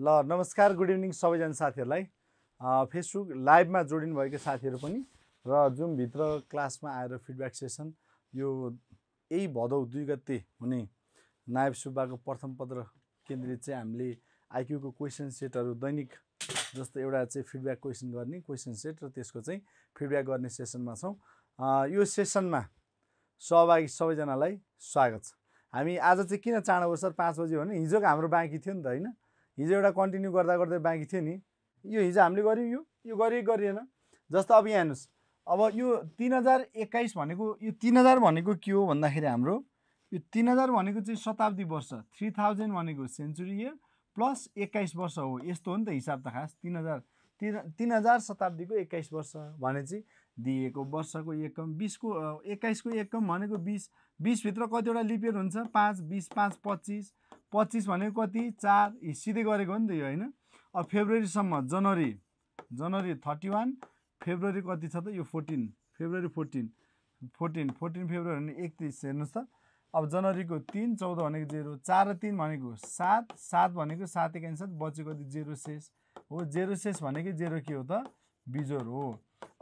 ल नमस्कार good evening सबैजना साथीहरूलाई। फेसबुक लाइभमा जोडिनु भएको साथीहरू पनि र जुमभित्र क्लासमा आएर फिडब्याक सेसन यो यही भदौ दुई गते हुने नायब सुब्बाको प्रथम पत्र केन्द्रित चाहिँ हामीले आइक्यूको क्वेसन सेटहरू दैनिक जस्तो एउटा चाहिँ फिडब्याक क्वेसन गर्ने क्वेसन सेट र त्यसको चाहिँ फिडब्याक गर्ने सेसनमा छौँ। यो सेसनमा सहभागी सबैजनालाई स्वागत छ। हामी आज चाहिँ किन चाँडो सर? पाँच बजी भने हिजोको हाम्रो बाँकी थियो नि त होइन? हिजो एउटा कन्टिन्यू गर्दा गर्दै बाँकी थियो नि। यो हिजो हामीले गऱ्यौँ यो यो गरियो गरिएन। जस्तो अब यहाँ हेर्नुहोस् अब यो तिन हजार एक्काइस भनेको यो तिन हजार भनेको के हो भन्दाखेरि हाम्रो यो तिन हजार भनेको चाहिँ शताब्दी वर्ष थ्री थाउजन्ड भनेको सेन्चुरी इयर प्लस एक्काइस वर्ष हो। यस्तो हो नि त हिसाब त खास। तिन हजार तिन तिन हजार शताब्दीको एक्काइस वर्ष भने चाहिँ दिएको वर्षको एकम बिसको एक्काइसको एकम भनेको बिस बिसभित्र कतिवटा लिपियर हुन्छ? पाँच बिस पाँच पच्चिस पच्चिस भनेको कति? चार सिधै गरेको हो नि त यो होइन? अब फेब्रुअरीसम्म January January thirty one February कति छ त? यो fourteen February fourteen fourteen fourteen February भने एकतिस हेर्नुहोस् त। अब जनवरीको तिन चौध भनेको जेरो चार र तिन भनेको सात सात भनेको सात एकाइ सात बचेको जेरो शेष हो? जेरो शेष भनेकै जेरो के हो त? बिजोर हो।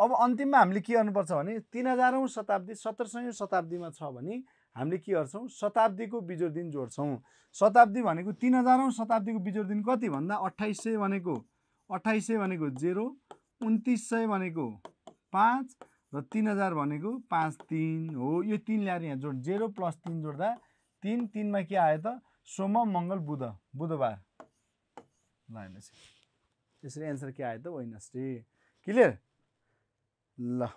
अब अन्तिममा हामीले के गर्नुपर्छ भने तिन हजारौँ शताब्दी सत्र सयौँ शताब्दीमा छ भने हामीले के गर्छौँ? शताब्दीको बिजोर दिन जोड्छौँ। शताब्दी भनेको तिन हजारौँ शताब्दीको बिजोर दिन कति भन्दा अठाइस सय भनेको अठाइस सय भनेको जेरो उन्तिस सय भनेको पाँच र तिन हजार भनेको पाँच तिन हो। यो तिन ल्याएर यहाँ जोड। जेरो प्लस तिन जोड्दा तिन तिनमा के आयो त? सोम मङ्गल बुध। बुधबार। ल हेर्नुहोस्। यसरी एन्सर के आयो त? Wednesday clear? ल।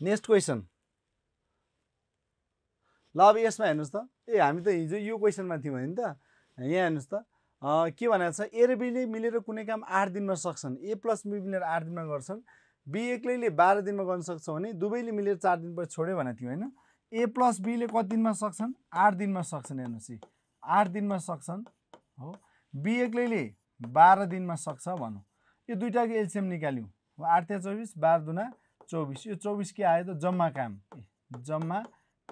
नेक्स्ट क्वेसन ल अब यसमा हेर्नुहोस् त। ए हामी त हिजो यो क्वेसनमा थियौँ नि त। यहाँ हेर्नुहोस् त। के भनेको छ? ए र बीले मिलेर कुनै काम आठ दिनमा सक्छन्। ए प्लस बी मिलेर आठ दिनमा गर्छन्। बी एक्लैले बाह्र दिनमा गर्न सक्छ भने दुवैले मिलेर चार दिनपछि छोड्यो भनेको थियो होइन। ए प्लस बीले कति दिनमा सक्छन्? आठ दिनमा सक्छन् हेर्नुहोस् है आठ दिनमा सक्छन्। हो। बी एक्लैले बाह्र दिनमा सक्छ भनौँ। यो दुइटाको एलसिएम निकाल्यौँ। आठ त्यहाँ चौबिस बाह्र दुना चौबिस। यो चौबिस के आयो त जम्मा काम। जम्मा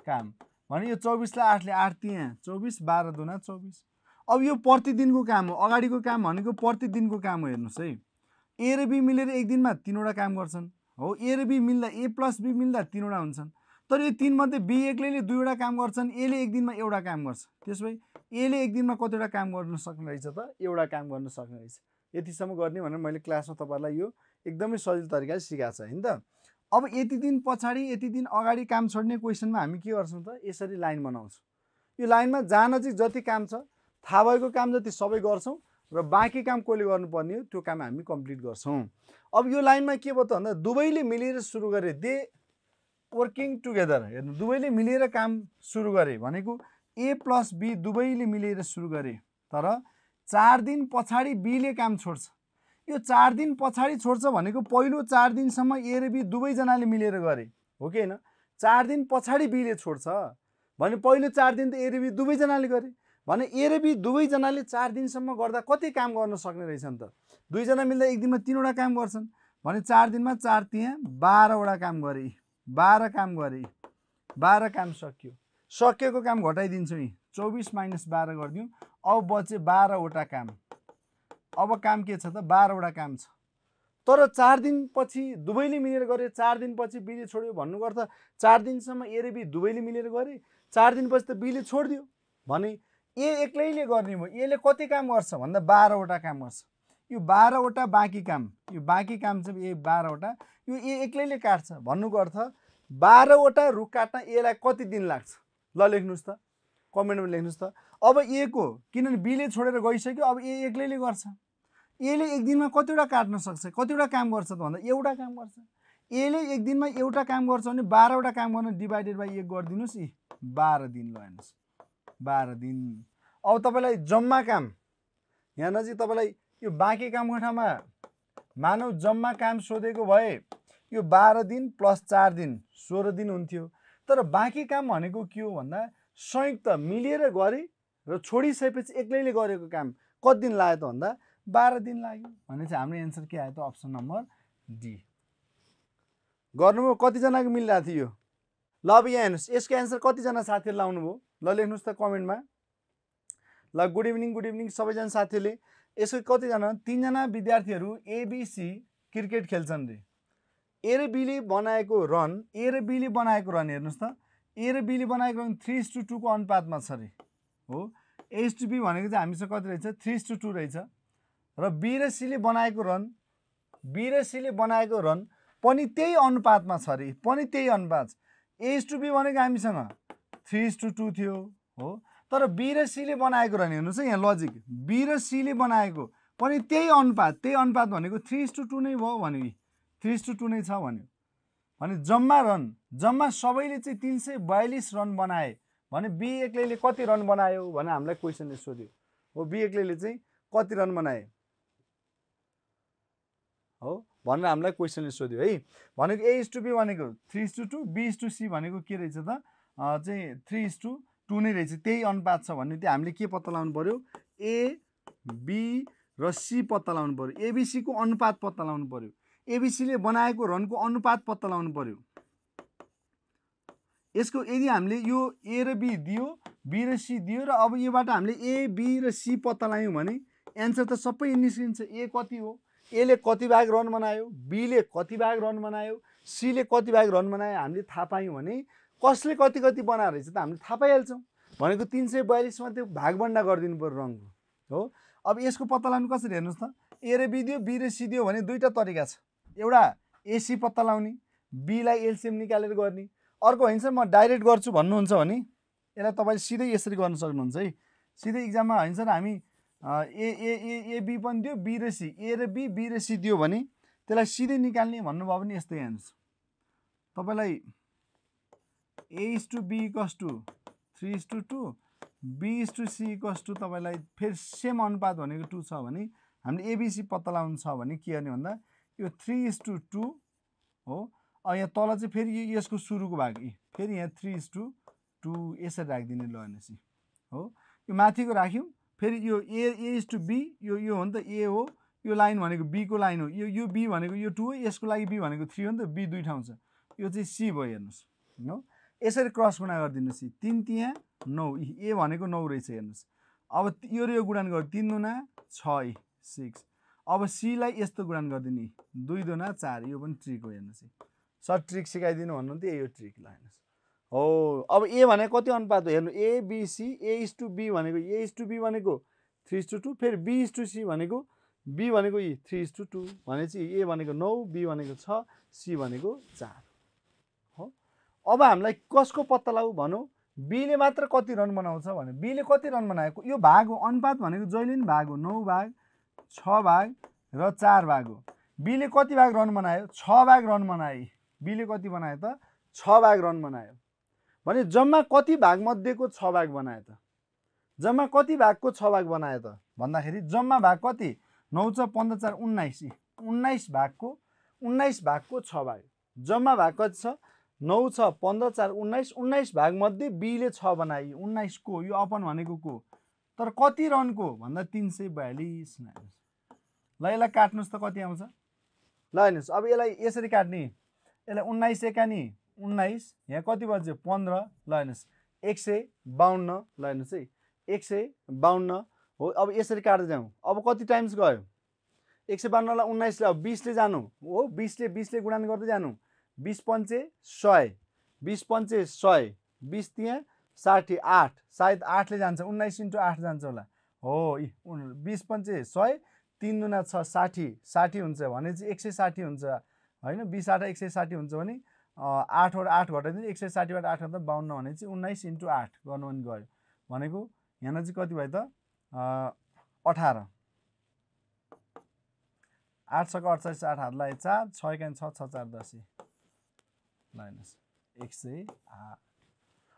काम। भने यो चौबिसलाई आठले आठ त्यहाँ चौबिस बाह्र दुना चौबिस। अब यो प्रतिदिनको काम हो। अगाडिको काम भनेको प्रतिदिनको काम हो हेर्नुहोस् है। ए र बी मिलेर एक दिनमा तिनवटा काम गर्छन्। हो ए र बी मिल्दा ए प्लस बी मिल्दा तिनवटा हुन्छन्। तर यो तिनमध्ये बी एक्लैले दुईवटा काम गर्छन् एले एक दिनमा एउटा काम गर्छ। त्यसो भए एले एक दिनमा कतिवटा काम गर्न सक्ने रहेछ त? एउटा काम गर्न सक्ने रहेछ। यतिसम्म गर्ने भनेर मैले क्लासमा तपाईँहरूलाई यो एकदमै सजिलो तरिकाले सिकाएको छ होइन त? अब यति दिन पछाडि यति दिन अगाडि काम छोड्ने क्वेसनमा हामी के गर्छौँ त? यसरी लाइन बनाउँछौँ। यो लाइनमा जहाँ नजिक जति काम छ थाहा भएको काम जति सबै गर्छौँ र बाँकी काम कसले गर्नुपर्ने हो त्यो काम हामी कम्प्लिट गर्छौँ। अब यो लाइनमा के भयो त भन्दा दुवैले मिलेर सुरु गरे दे वर्किङ टुगेदर हेर्नु दुवैले मिलेर काम सुरु गरे भनेको ए प्लस बी दुवैले मिलेर सुरु गरे तर चार दिन पछाडि बीले काम छोड्छ। यो चार दिन पछाडि छोड्छ भनेको पहिलो चार दिनसम्म ए र बी दुवैजनाले मिलेर गरे हो कि होइन? चार दिन पछाडि बीले छोड्छ भने पहिलो चार दिन त ए र बी दुवैजनाले गरे भने ए र बी दुवैजनाले चार दिनसम्म गर्दा कति काम गर्न सक्ने रहेछन् त? दुईजना मिल्दा एक दिनमा तिनवटा काम गर्छन् भने चार दिनमा चार त्यहाँ बाह्रवटा काम गरे बाह्र काम गरे बाह्र काम सकियो। सकिएको काम घटाइदिन्छौँ यी चौबिस माइनस बाह्र गरिदिउँ अब बचे बाह्रवटा काम। अब काम के छ त? बाह्रवटा काम छ। तर चार दिनपछि दुवैले मिलेर गरे चार दिनपछि बीले छोड्यो भन्नुको अर्थ चार दिनसम्म ए र बी दुवैले मिलेर गरे चार दिनपछि त बीले छोडिदियो भने ए एक्लैले गर्ने भयो। एले कति काम गर्छ भन्दा बाह्रवटा काम गर्छ। यो बाह्रवटा बाँकी काम यो बाँकी काम चाहिँ ए बाह्रवटा यो ए एक्लैले काट्छ। भन्नुको अर्थ बाह्रवटा रुख काट्न एलाई कति दिन लाग्छ? ल लेख्नुहोस् त। कमेन्टमा लेख्नुहोस् त। अब ए को? किनभने बीले छोडेर गइसक्यो अब ए एक्लैले गर्छ। एले एक दिनमा कतिवटा काट्न सक्छ? कतिवटा काम गर्छ त भन्दा? एउटा काम गर्छ। एले एक दिनमा एउटा काम गर्छ भने बाह्रवटा काम गर्न डिभाइडेड बाई एक गरिदिनुहोस्। यी बाह्र दिन ल हेर्नुहोस् बाह्र दिन। अब तपाईँलाई जम्मा काम। यहाँ नजिक तपाईँलाई यो बाँकी कामको ठाउँमा मानव जम्मा काम सोधेको भए यो बाह्र दिन प्लस चार दिन सोह्र दिन हुन्थ्यो। तर बाँकी काम भनेको के हो भन्दा संयुक्त मिलेर गरे र छोडिसकेपछि एक्लैले गरेको काम कति दिन लाग्यो त भन्दा बाह्र दिन लाग्यो। भने चाहिँ हाम्रो एन्सर के आयो त? Option number D. गर्नुभयो कतिजनाको मिलिरहेको थियो ल अब यहाँ हेर्नुहोस् यसको एन्सर कतिजना साथीहरूले लाउनुभयो? ल लेख्नुहोस् त कमेन्टमा। ल गुड इभिनिङ गुड इभिनिङ सबैजना साथीहरूले। यसको कतिजना? तिनजना विद्यार्थीहरू एबिसी क्रिकेट खेल्छन् रे। ए र बीले बनाएको रन ए र बीले बनाएको रन हेर्नुहोस् त। ए र बीले बनाएको रन थ्री इस टू टूको अनुपातमा छ अरे हो? एस टू बी भनेको चाहिँ हामीसँग कति रहेछ? थ्री टू टू रहेछ। र बी र सीले बनाएको रन बी र सीले बनाएको रन पनि त्यही अनुपातमा छ अरे पनि त्यही अनुपात एस टू बी भनेको हामीसँग थ्री इस टू टू थियो हो। तर बी र सीले बनाएको रन हेर्नुहोस् है यहाँ लजिक बी र सीले बनाएको पनि त्यही अनुपात त्यही अनुपात भनेको थ्री इस टू टू नै भयो भन्यो थ्री इस टू टू नै छ भन्यो। भने जम्मा रन जम्मा सबैले चाहिँ तिन सय बयालिस रन बनाए भने बी एक्लैले कति रन बनायो भने हामीलाई क्वेसनले सोध्यो हो बी एक्लैले चाहिँ कति रन बनाए? हो? भनेर हामीलाई क्वेसनले सोध्यो। है भनेको ए इस टू बी भनेको three is to two B is to C भनेको के रहेछ त? चाहिँ थ्री इस टू टू नै रहेछ। त्यही अनुपात छ भने चाहिँ हामीले के पत्ता लगाउनु पऱ्यो ए बी र सी पत्ता लगाउनु पऱ्यो एबिसीको अनुपात पत्ता लगाउनु पऱ्यो एबिसीले बनाएको रनको अनुपात पत्ता लगाउनु पऱ्यो यसको यदि हामीले यो ए र बी दियो बी र सी दियो र अब योबाट हामीले ए बी र सी पत्ता लगायौँ भने एन्सर त सबै निस्किन्छ। ए कति हो? एले कति भाग रन बनायो बीले कति भाग रन बनायो सीले कति भाग रन बनायो हामीले थाहा पायौँ भने कसले कति कति बनाएर रहेछ त हामीले थाहा पाइहाल्छौँ। भनेको तिन सय बयालिसमा त्यो भागभन्डा गरिदिनु पऱ्यो रङको हो। अब यसको पत्ता लगाउनु कसरी हेर्नुहोस् त। ए र बी दियो बी र सी दियो भने दुईवटा तरिका छ। एउटा एसी पत्ता लगाउने बीलाई एलसिएम निकालेर गर्ने। अर्को होइन म डाइरेक्ट गर्छु भन्नुहुन्छ भने यसलाई तपाईँले सिधै यसरी गर्न सक्नुहुन्छ है। सिधै इक्जाममा होइन सर हामी ए ए ए ए बी पनि दियो बी र सी। ए र बी बी र सी दियो भने त्यसलाई सिधै निकाल्ने भन्नुभयो भने यस्तै हेर्नुहोस् तपाईँलाई A is to B equals to three is to two B is to C equals to तपाईँलाई फेरि सेम अनुपात भनेको टू छ भने हामीले एबिसी पत्ता लगाउनु छ भने के गर्ने भन्दा यो थ्री इस टु टू हो यहाँ तल चाहिँ फेरि यसको सुरुको भाग फेरि यहाँ थ्री इस टु टू यसरी राखिदिने ल भनेपछि हो। यो माथिको राख्यौँ फेरि यो A A is to B यो यो हो नि त ए हो। यो लाइन भनेको बीको लाइन हो। यो यो बी भनेको यो टू हो। यसको लागि बी भनेको थ्री हो नि त। बी दुई ठाउँ छ यो चाहिँ सी भयो हेर्नुहोस्। हो? यसरी क्रस गुणा गरिदिनुहोस् तिन त्यहाँ नौ। ए भनेको नौ रहेछ हेर्नुहोस्। अब यो र यो गुणान गर्यो। तिन दुना छ सिक्स अब सीलाई यस्तो गुणान गरिदिने। दुई दुना चार। यो पनि ट्रिक हो हेर्नुहोस् सर्ट ट्रिक सिकाइदिनु भन्नुहुन्थ्यो। यो ट्रिक ल हेर्नुहोस्। हो अब ए भनेको कति अनुपात हो? हेर्नु ABC A is to B भनेको ए इस टु बी भनेको थ्री इस टू टू फेरि बी इस टु सी भनेको बी भनेको यी थ्री इस टू टू भनेपछि ए भनेको नौ बी भनेको छ सी भनेको चार। अब हामीलाई कसको पत्ता लगाऊ भनौँ? बीले मात्र कति रन बनाउँछ भने बीले कति रन बनाएको यो भाग हो अनुपात भनेको जहिले पनि भाग हो नौ भाग छ भाग र चार भाग हो। बीले कति भाग रन बनायो? छ भाग रन बनाए बीले कति बनायो त? छ भाग रन बनायो। भने जम्मा कति भागमध्येको छ भाग बनायो त? जम्मा कति भागको छ भाग बनायो त? भन्दाखेरि जम्मा भाग कति? नौ छ पन्ध्र चार उन्नाइस। उन्नाइस भागको उन्नाइस भागको छ भाग। जम्मा भाग कति छ? नौ छ पन्ध्र चार उन्नाइस। उन्नाइस भागमध्ये बीले छ बनाए उन्नाइसको यो अपन भनेको को? तर कति रनको भन्दा तिन सय बयालिस ल यसलाई काट्नुहोस् त कति आउँछ? ल हेर्नुहोस्। अब यसलाई यसरी काट्ने। यसलाई उन्नाइस एकानी। उन्नाइस यहाँ कति बज्यो? पन्ध्र ल हेर्नुहोस् एक सय बाहन्न ल हेर्नुहोस् है। एक सय बाहन्न हो अब यसरी काट्दै जाउँ। अब कति टाइम्स गयो? एक सय बाहन्नलाई उन्नाइसले अब बिसले जानु। हो बिसले बिसले गुणान गर्दै जानु। बिस पन्चे सय। बिस पन्चे सय। बिस त्यहाँ साठी आठ। सायद आठले जान्छ। उन्नाइस इन्टु आठ जान्छ होला। हो बिस पन्चे सय तिन दुना छ साठी। साठी हुन्छ भने चाहिँ एक सय साठी हुन्छ। होइन? बिस आठ एक सय साठी हुन्छ भने आठबाट आठ घटाइदिनु एक सय साठीबाट आठ घटा बाहन्न भने चाहिँ उन्नाइस इन्टु आठ गर्नु पनि गयो भनेको यहाँ चाहिँ कति भयो त? अठार। आठ सयको अडचालिस आठ हातलाई चार छ एकान छ छ चार दस माइनस एक सय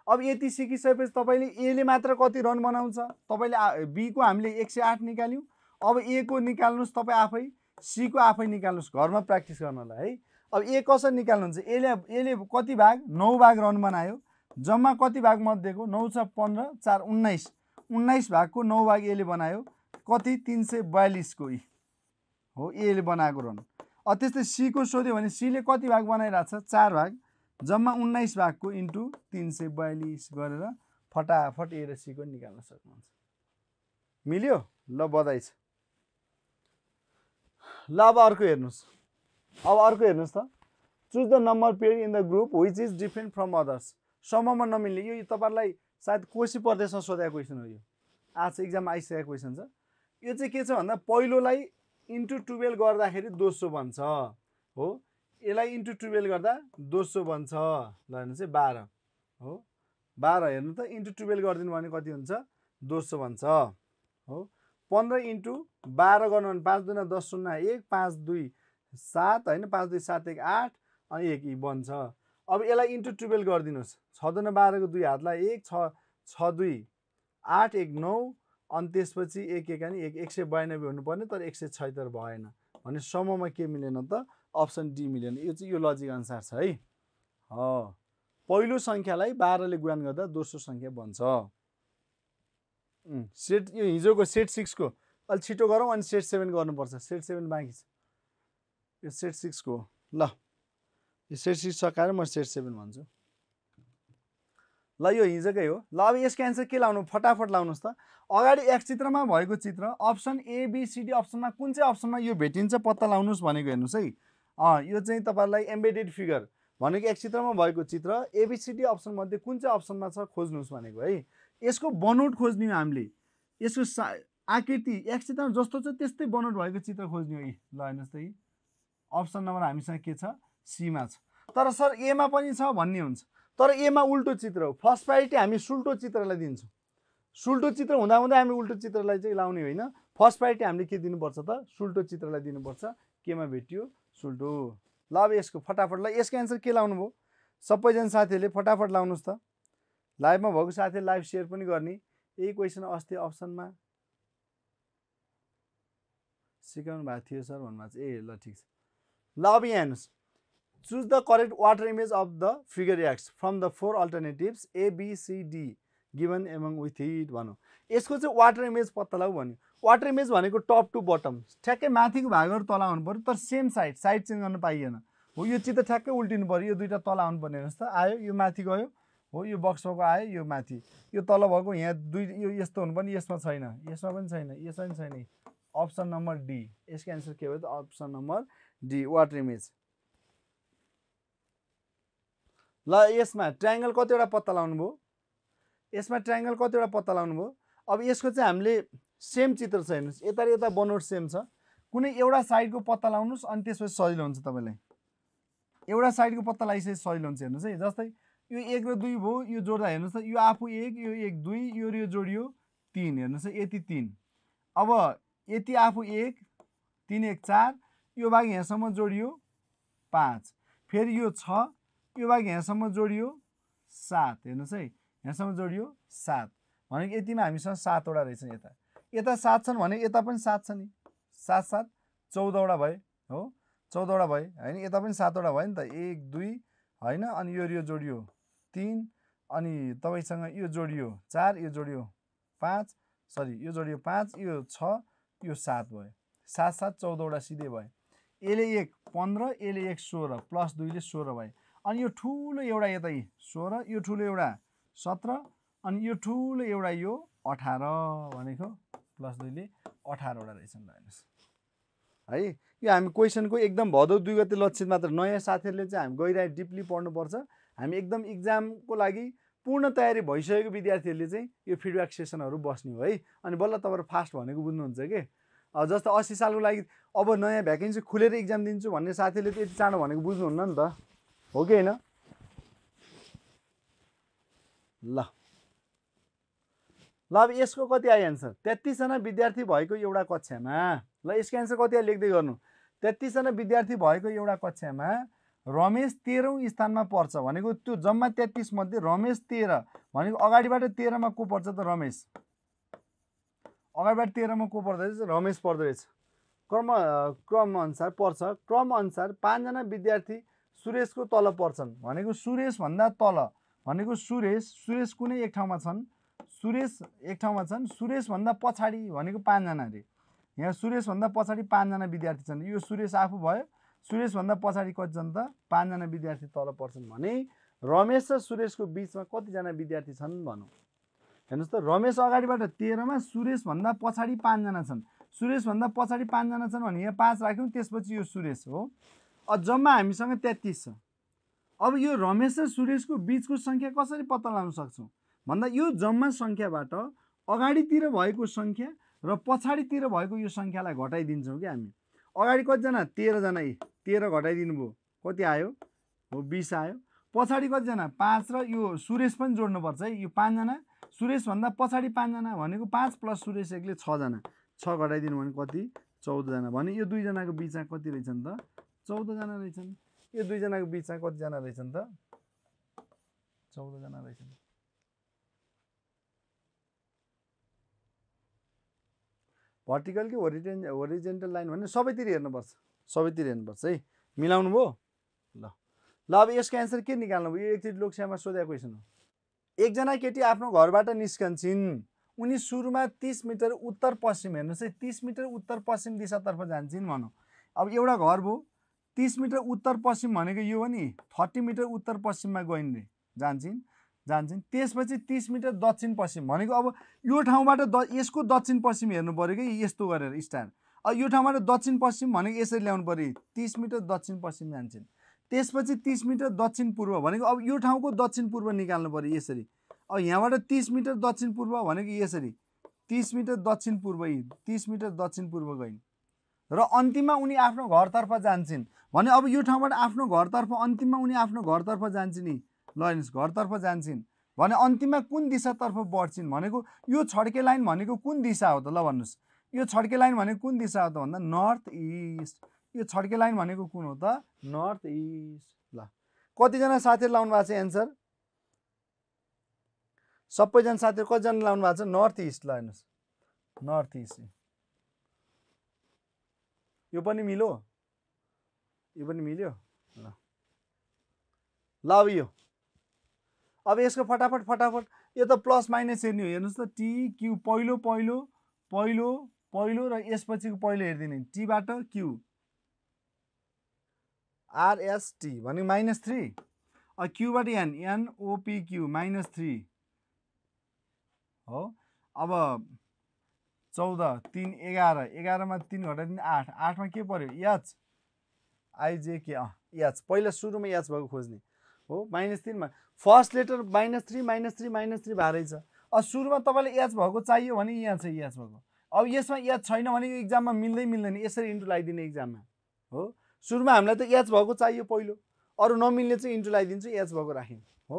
अब यति सिकिसकेपछि तपाईँले एले मात्र कति रन बनाउँछ? तपाईँले बीको हामीले एक सय आठ निकाल्यौँ। अब ए को निकाल्नुहोस् तपाईँ आफै सीको आफै निकाल्नुहोस्। घरमा प्र्याक्टिस गर्नलाई है। अब ए कसरी निकाल्नुहुन्छ? एले एले कति भाग? नौ भाग रन बनायो। जम्मा कति भाग मध्येको नौ छ पन्ध्र चार उन्नाइस। उन्नाइस भागको नौ भाग एले बनायो। कति? तिन सय बयालिसको हो एले बनाएको रन। त्यस्तै सीको सोध्यो भने सीले कति भाग बनाइरहेको छ? चार भाग। जम्मा उन्नाइस भागको इन्टु तिन सय बयालिस गरेर फटाफट ए र सीको निकाल्न सक्नुहुन्छ। मिल्यो? ल बधाई छ। ल अब अर्को हेर्नुहोस्। अब अर्को हेर्नुहोस् त। Choose the number pair in the group which is different from others समूहमा नमिल्ने यो तपाईँहरूलाई सायद कोसी प्रदेशमा सोधेको क्वेसन हो यो। आज इक्जाम आइसकेको क्वेसन छ। यो चाहिँ के छ भन्दा पहिलोलाई इन्टु टुवेल्भ गर्दाखेरि दोस्रो बन्छ। हो? यसलाई इन्टु टुवेल्भ गर्दा दोस्रो बन्छ। ल हेर्नु चाहिँ बाह्र। हो? बाह्र हेर्नु त इन्टु टुवेल्भ गरिदिनु भने कति हुन्छ? दोस्रो बन्छ। हो? पन्ध्र इन्टु बाह्र गर्नु भने पाँच दुईमा दस शून्य एक पाँच दुई। सात होइन पाँच दुई सात एक आठ अनि एक बन्छ। अब यसलाई इन्टु टुवेल्भ गरिदिनुहोस्। छ दुई बाह्रको दुई हातलाई एक छ छ दुई आठ एक नौ अनि त्यसपछि एक एक अनि एक एक सय बयानब्बे हुनुपर्ने तर एक सय छत्तर भएन। भने समूहमा के मिलेन त? अप्सन डी मिलेन। यो चाहिँ यो लजिक अनुसार छ है। पहिलो सङ्ख्यालाई बाह्रले गुणान गर्दा दोस्रो सङ्ख्या बन्छ। सेट यो हिजोको सेट सिक्सको। अलिक छिटो गरौँ अनि सेट सेभेन गर्नुपर्छ। सेट सेभेन बाँकी छ। यो सेट सिक्सको ल यो सेट सिक्स सकाएर म सेट सेभेन भन्छु। ल यो हिजोकै हो। ल अब यसको एन्सर के लाउनु? फटाफट लाउनुहोस् त। अगाडि एक चित्रमा भएको चित्र अप्सन एबिसिडी अप्सनमा कुन चाहिँ अप्सनमा यो भेटिन्छ पत्ता लाउनुहोस् भनेको हेर्नुहोस् है। अँ यो चाहिँ तपाईँहरूलाई एम्बेडेड फिगर भनेको एक चित्रमा भएको चित्र एबिसिडी अप्सनमध्ये कुन चाहिँ अप्सनमा छ खोज्नुहोस् भनेको है। यसको बनोट खोज्ने हो हामीले। यसको सा आकृति एक चित्रमा जस्तो छ त्यस्तै बनोट भएको चित्र खोज्ने हो। यी ल हेर्नुहोस् त यी। अप्सन नम्बर हामीसँग के छ? सीमा छ। तर सर एमा पनि छ भन्ने हुन्छ। तर एमा उल्टो चित्र हो। फर्स्ट प्रायोरिटी हामी सुल्टो चित्रलाई दिन्छौँ। सुल्टो चित्र हुँदा हुँदै हामी उल्टो चित्रलाई चाहिँ लाउने होइन। फर्स्ट प्रायोरिटी हामीले के दिनुपर्छ त? सुल्टो चित्रलाई दिनुपर्छ। केमा भेटियो? सुल्टो। ल अब यसको फटाफट ल यसको एन्सर के लाउनु भयो सबैजना साथीहरूले फटाफट लाउनुहोस् त। लाइभमा भएको साथीहरूले लाइभ सेयर पनि गर्ने। यही क्वेसन अस्ति अप्सनमा सिकाउनु भएको थियो सर भन्नुभएको छ। ए ल ठिक छ। ल अब यहाँ हेर्नुहोस् choose the correct water image of the figure X from the four alternatives A B C D given among with it भनौँ यसको चाहिँ वाटर इमेज पत्ता लगाऊ भन्यो। वाटर इमेज भनेको टप टु बटम ठ्याक्कै माथिको भागहरू तल आउनु पऱ्यो तर सेम साइड साइड चेन्ज गर्नु पाइएन। हो यो चित्र ठ्याक्कै उल्टिनु पऱ्यो यो दुइटा तल आउनु पर्ने हेर्नुहोस् त। आयो यो माथि गयो। हो यो बक्स भएको आयो यो माथि। यो तल भएको यहाँ दुई यो यस्तो हुनु पनि यसमा छैन। यसमा पनि छैन यसमा पनि छैन। अप्सन नम्बर डी यसको एन्सर के भयो त? Option number D water image ल यसमा ट्राइङ्गल कतिवटा पत्ता लाउनु भयो यसमा ट्राइङ्गल कतिवटा पत्ता लाउनु भयो अब यसको चाहिँ हामीले सेम चित्र छ हेर्नुहोस्। यता र यता बनोट सेम छ। कुनै एउटा साइडको पत्ता लाउनुहोस् अनि त्यसपछि सजिलो हुन्छ तपाईँलाई। एउटा साइडको पत्ता लगाइसकेपछि सजिलो हुन्छ हेर्नुहोस् है। जस्तै यो एक र दुई भयो यो जोड्दा हेर्नुहोस् त यो आफू एक यो एक दुई यो यो जोडियो तिन हेर्नुहोस् है। यति तिन। अब यति आफू एक तिन एक चार यो भाग यहाँसम्म जोडियो पाँच। फेरि यो छ यो भाग यहाँसम्म जोडियो सात। हेर्नुहोस् है यहाँसम्म जोडियो सात। भनेको यतिमा हामीसँग सातवटा रहेछ यता। यता सात छन् भने यता पनि सात छ नि। सात सात चौधवटा भयो हो चौधवटा भयो होइन यता पनि सातवटा भयो नि त। एक दुई होइन अनि यो यो जोडियो तिन अनि तपाईँसँग यो जोडियो चार यो जोडियो पाँच सरी यो जोडियो पाँच यो छ यो सात भयो। सात सात चौधवटा सिधै भयो। यसले एक पन्ध्र यसले एक सोह्र प्लस दुईले सोह्र भयो। अनि यो ठुलो एउटा यतै सोह्र यो ठुलो एउटा सत्र अनि यो ठुलो एउटा यो अठार भनेको प्लस दुईले अठारवटा रहेछ नि हेर्नुहोस्। है यो हामी क्वेसनको एकदम भदौ दुई गते लक्षित मात्र नयाँ साथीहरूले चाहिँ हामी गइरहेको डिपली पढ्नुपर्छ। हामी एकदम इक्जामको लागि पूर्ण तयारी भइसकेको विद्यार्थीहरूले चाहिँ यो फिडब्याक सेसनहरू बस्ने हो है। अनि बल्ल तपाईँहरू फास्ट भनेको बुझ्नुहुन्छ कि? जस्तो अस्सी सालको लागि अब नयाँ भ्याकेन्सी खुलेर इक्जाम दिन्छु भन्ने साथीले त यति चाँडो भनेको बुझ्नुहुन्न नि त। हो कि होइन? ल। ल अब यसको कति आयो एन्सर? तेत्तिसजना विद्यार्थी भएको एउटा कक्षामा। ल यसको एन्सर कति आयो लेख्दै गर्नु। तेत्तिसजना विद्यार्थी भएको एउटा कक्षामा रमेश तेह्रौँ स्थानमा पर्छ भनेको त्यो जम्मा तेत्तिस मध्ये रमेश तेह्र भनेको अगाडिबाट तेह्रमा को पर्छ त रमेश? अगाडिबाट तेह्रमा को पर्दो रहेछ रमेश पर्दो रहेछ क्रम क्रमअनुसार पर्छ। क्रमअनुसार पाँचजना विद्यार्थी सुरेशको तल पर्छन्। भनेको सुरेशभन्दा तल। भनेको सुरेश सुरेश कुनै एक ठाउँमा छन्? सुरेश एक ठाउँमा छन्। सुरेशभन्दा पछाडि भनेको पाँचजना अरे। यहाँ सुरेशभन्दा पछाडि पाँचजना विद्यार्थी छन्। यो सुरेश आफू भयो। सुरेशभन्दा पछाडि कतिजना त? पाँचजना विद्यार्थी तल पर्छन् भने रमेश र सुरेशको बिचमा कतिजना विद्यार्थी छन् भनौँ। हेर्नुहोस् त रमेश अगाडिबाट तेह्रमा सुरेशभन्दा पछाडि पाँचजना छन्। सुरेशभन्दा पछाडि पाँचजना छन् भने यहाँ पाँच राख्यौँ त्यसपछि यो सुरेश हो। अब जम्मा हामीसँग तेत्तिस छ। अब यो रमेश र सुरेशको बिचको सङ्ख्या कसरी पत्ता लगाउन सक्छौँ? भन्दा यो जम्मा सङ्ख्याबाट अगाडितिर भएको सङ्ख्या र पछाडितिर भएको यो सङ्ख्यालाई घटाइदिन्छौँ कि हामी। अगाडि कतिजना? तेह्रजना। तेह्र घटाइदिनु भयो कति आयो? हो बिस आयो। पछाडि कतिजना? पाँच र यो सुरेश पनि जोड्नुपर्छ है। यो पाँचजना सुरेशभन्दा पछाडि पाँचजना भनेको पाँच प्लस सुरेश एकले छजना। छ घटाइदिनु भने कति? चौधजना। भने यो दुईजनाको बिचमा कति रहेछन् त? चौधजना रहेछन् यो दुईजनाको बिचमा कतिजना रहेछन् त? चौधजना रहेछन् भर्टिकल कि होरिजेन होरिजेन्टल लाइन भने सबैतिर हेर्नुपर्छ। सबैतिर हेर्नुपर्छ है। मिलाउनु भयो ल। ल अब यसको एन्सर के निकाल्नु भयो यो एकचोटि लोकसेवामा सोधेको क्वेसन हो। एकजना केटी आफ्नो घरबाट निस्कन्छन्। उनी सुरुमा तिस मिटर उत्तर पश्चिम हेर्नुहोस् है तिस मिटर उत्तर पश्चिम दिशातर्फ जान्छन् भनौँ। अब एउटा घर भयो तिस मिटर उत्तर पश्चिम भनेको यो हो नि थर्टी मिटर उत्तर पश्चिममा गइन् रे जान्छन् जान्छन्। त्यसपछि तिस मिटर दक्षिण पश्चिम भनेको अब यो ठाउँबाट द यसको दक्षिण पश्चिम हेर्नु पऱ्यो कि यस्तो गरेर स्टार। अब यो ठाउँबाट दक्षिण पश्चिम भनेको यसरी ल्याउनु पऱ्यो तिस मिटर दक्षिण पश्चिम जान्छन्। त्यसपछि तिस मिटर दक्षिण पूर्व भनेको अब यो ठाउँको दक्षिण पूर्व निकाल्नु पऱ्यो यसरी। अब यहाँबाट तिस मिटर दक्षिण पूर्व भनेको यसरी। तिस मिटर दक्षिण पूर्व यी तिस मिटर दक्षिण पूर्व गइन्। र अन्तिममा उनी आफ्नो घरतर्फ जान्छन्। भने अब यो ठाउँबाट आफ्नो घरतर्फ अन्तिममा उनी आफ्नो घरतर्फ जान्छन् नि? ल हेर्नुहोस् घरतर्फ जान्छन्। भने अन्तिममा कुन दिशातर्फ बढ्छन् भनेको यो छड्के लाइन भनेको कुन दिशा हो त ल भन्नुहोस्। यो छड्के लाइन भनेको कुन दिशा हो त भन्दा नर्थ इस्ट। यो छड्के लाइन भनेको कुन हो त? North east. ल। कतिजना साथीहरू लाउनु भएको छ एन्सर? सबैजना साथीहरू कतिजना लाउनु भएको छ? नर्थ इस्ट ल हेर्नुहोस्। North east. यो पनि मिल्यो? यो पनि मिल्यो? ल। ल अब यो। अब यसको फटाफट फटाफट। यो त प्लस माइनस हेर्ने हो। हेर्नुहोस् त टी क्यु पहिलो पहिलो पहिलो पहिलो र यसपछिको पहिलो हेरिदिने। टीबाट क्यु आरएसटी भने minus three क्युबाट N N O P Q minus three हो? अब चौध तिन एघार एघारमा तिन घटाइदिने आठ। आठमा के पऱ्यो? एच आइजेके अँ एच पहिला सुरुमा एच भएको खोज्ने। हो? माइनस तिनमा first letter minus three minus three minus three भएर छ अब सुरुमा तपाईँलाई एच भएको चाहियो भने यहाँ छ एच भएको। अब यसमा एच छैन भने यो इक्जाममा मिल्दै मिल्दैन। यसरी इन्टु लगाइदिने इक्जाममा हो? सुरुमा हामीलाई त एच भएको चाहियो पहिलो। अरू नमिल्ने चाहिँ इन्टु लगाइदिन्छु एच भएको राख्यौँ हो?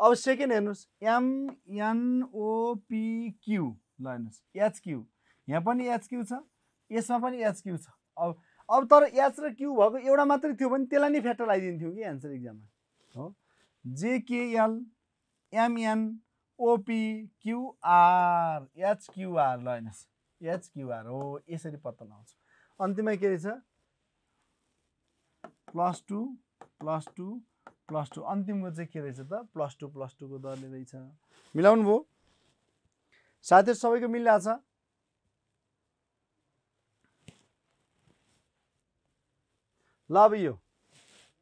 अब सेकेन्ड हेर्नुहोस् एमएनओपिक्यू ल हेर्नुहोस् एचक्यू यहाँ पनि एचक्यू छ यसमा पनि एचक्यू छ। अब अब तर एच र क्यू भएको एउटा मात्रै थियो भने त्यसलाई नै फ्याक्टर लगाइदिन्थ्यौँ कि एन्सर इक्जाममा हो? जेकेएल एमएनओपिक्युआर एचक्युआर ल हेर्नुहोस् एचक्युआर हो यसरी पत्ता लगाउँछ। अन्तिममा के रहेछ? Plus two plus two plus two. अन्तिमको चाहिँ के रहेछ त? प्लस टू प्लस टूको दरले रहेछ मिलाउनु भयो। साथीहरू सबैको मिलिरहेछ ल अब यो।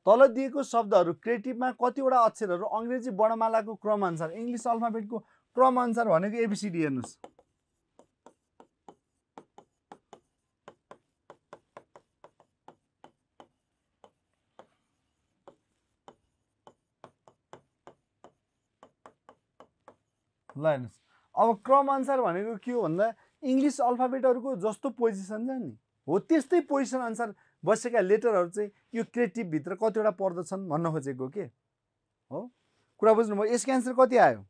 तल दिएको शब्दहरू क्रिएटिभमा कतिवटा अक्षरहरू अङ्ग्रेजी वर्णमालाको क्रमअनुसार इङ्ग्लिस अल्फाबेटको क्रमअनुसार भनेको एबिसिडी हेर्नुहोस्। ल हेर्नुहोस् अब क्रमअनुसार भनेको के हो भन्दा इङ्ग्लिस अल्फाबेटहरूको जस्तो पोजिसन छ नि। हो त्यस्तै पोजिसन अनुसार बसेका लेटरहरू चाहिँ यो क्रिएटिभभित्र कतिवटा पर्दछन् भन्न खोजेको के? हो? कुरा बुझ्नुभयो? यसको एन्सर कति आयो?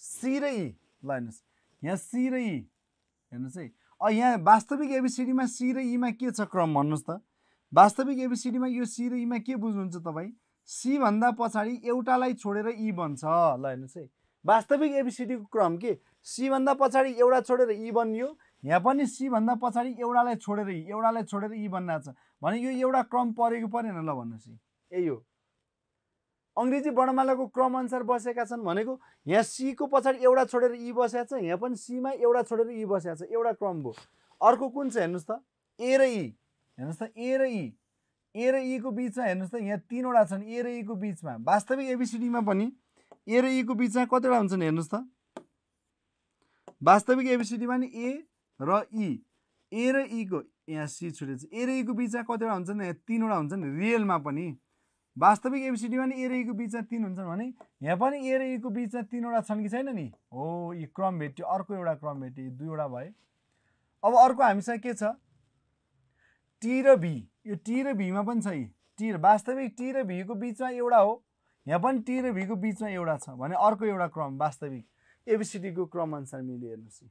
सी र ई ल हेर्नुहोस् यहाँ सी र ई हेर्नुहोस् है। यहाँ वास्तविक एबिसिडीमा सी र ईमा के छ क्रम? भन्नुहोस् त। वास्तविक एबिसिडीमा यो सी र ईमा के बुझ्नुहुन्छ तपाईँ? सीभन्दा पछाडि एउटालाई छोडेर ई बन्छ। ल हेर्नुहोस् है। वास्तविक एबिसिडीको क्रम के? सीभन्दा पछाडि एउटा छोडेर ई बनियो। यहाँ पनि सीभन्दा पछाडि एउटालाई छोडेर ई एउटालाई छोडेर ई बनिरहेको छ। भने यो एउटा क्रम परेको परेन ल भन्नुहोस् यही हो। अङ्ग्रेजी वर्णमालाको क्रम अनुसार बसेका छन् भनेको यहाँ सीको पछाडि एउटा छोडेर ई बसेको छ यहाँ पनि सीमा एउटा छोडेर ई बसेको छ। एउटा क्रम भयो अर्को कुन छ हेर्नुहोस् त? ए र ई हेर्नुहोस् त ए र ई ए र ईको बिचमा हेर्नुहोस् त यहाँ तिनवटा छन्। ए र ईको बिचमा। वास्तविक एबिसिडीमा पनि ए र ईको बिचमा कतिवटा हुन्छन् हेर्नुहोस् त? वास्तविक एबिसिडीमा नि ए र ई ए र ईको यहाँ सी छुटेछ ए र ईको बिचमा कतिवटा हुन्छन्? यहाँ तिनवटा हुन्छन् रियलमा पनि। वास्तविक एबिसिडीमा नि ए र ईको बिचमा तिन हुन्छन् भने यहाँ पनि ए र ईको बिचमा तिनवटा छन् कि छैन नि? हो यी क्रम भेट्यो। अर्को एउटा क्रम भेट्यो दुईवटा भए। अब अर्को हामीसँग के छ? टी र भी यो टी र भीमा पनि छ यी। टी वास्तविक टी र भीको बिचमा एउटा हो यहाँ पनि टी र भीको बिचमा एउटा छ भने अर्को एउटा क्रम वास्तविक। एबिसिडीको क्रम अनुसार मिल्यो हेर्नुहोस्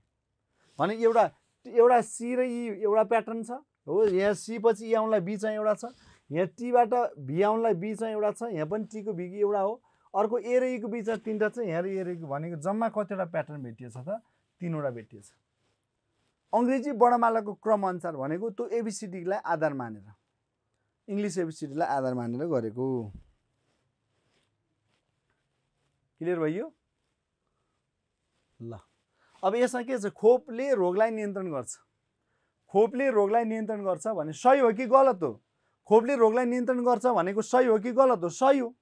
भने एउटा एउटा सी र ई एउटा प्याटर्न छ हो? यहाँ सी पछि ई आउनलाई बिचमा एउटा छ यहाँ टीबाट भी आउनलाई बिचमा एउटा छ यहाँ पनि टीको भी एउटा हो। अर्को ए र ईको बिचमा तिनवटा छ यहाँ र ए र ईको भनेको जम्मा कतिवटा प्याटर्न भेटिएछ त? तिनवटा भेटिएछ। अङ्ग्रेजी वर्णमालाको क्रम अनुसार भनेको त्यो एबिसिडीलाई आधार मानेर। इङ्ग्लिस एबिसिडीलाई आधार मानेर गरेको। क्लियर भयो? ल। अब यसमा के छ? खोपले रोगलाई नियन्त्रण गर्छ। खोपले रोगलाई नियन्त्रण गर्छ भने सही हो कि गलत हो? खोपले रोगलाई नियन्त्रण गर्छ भनेको सही हो कि गलत हो? सही हो।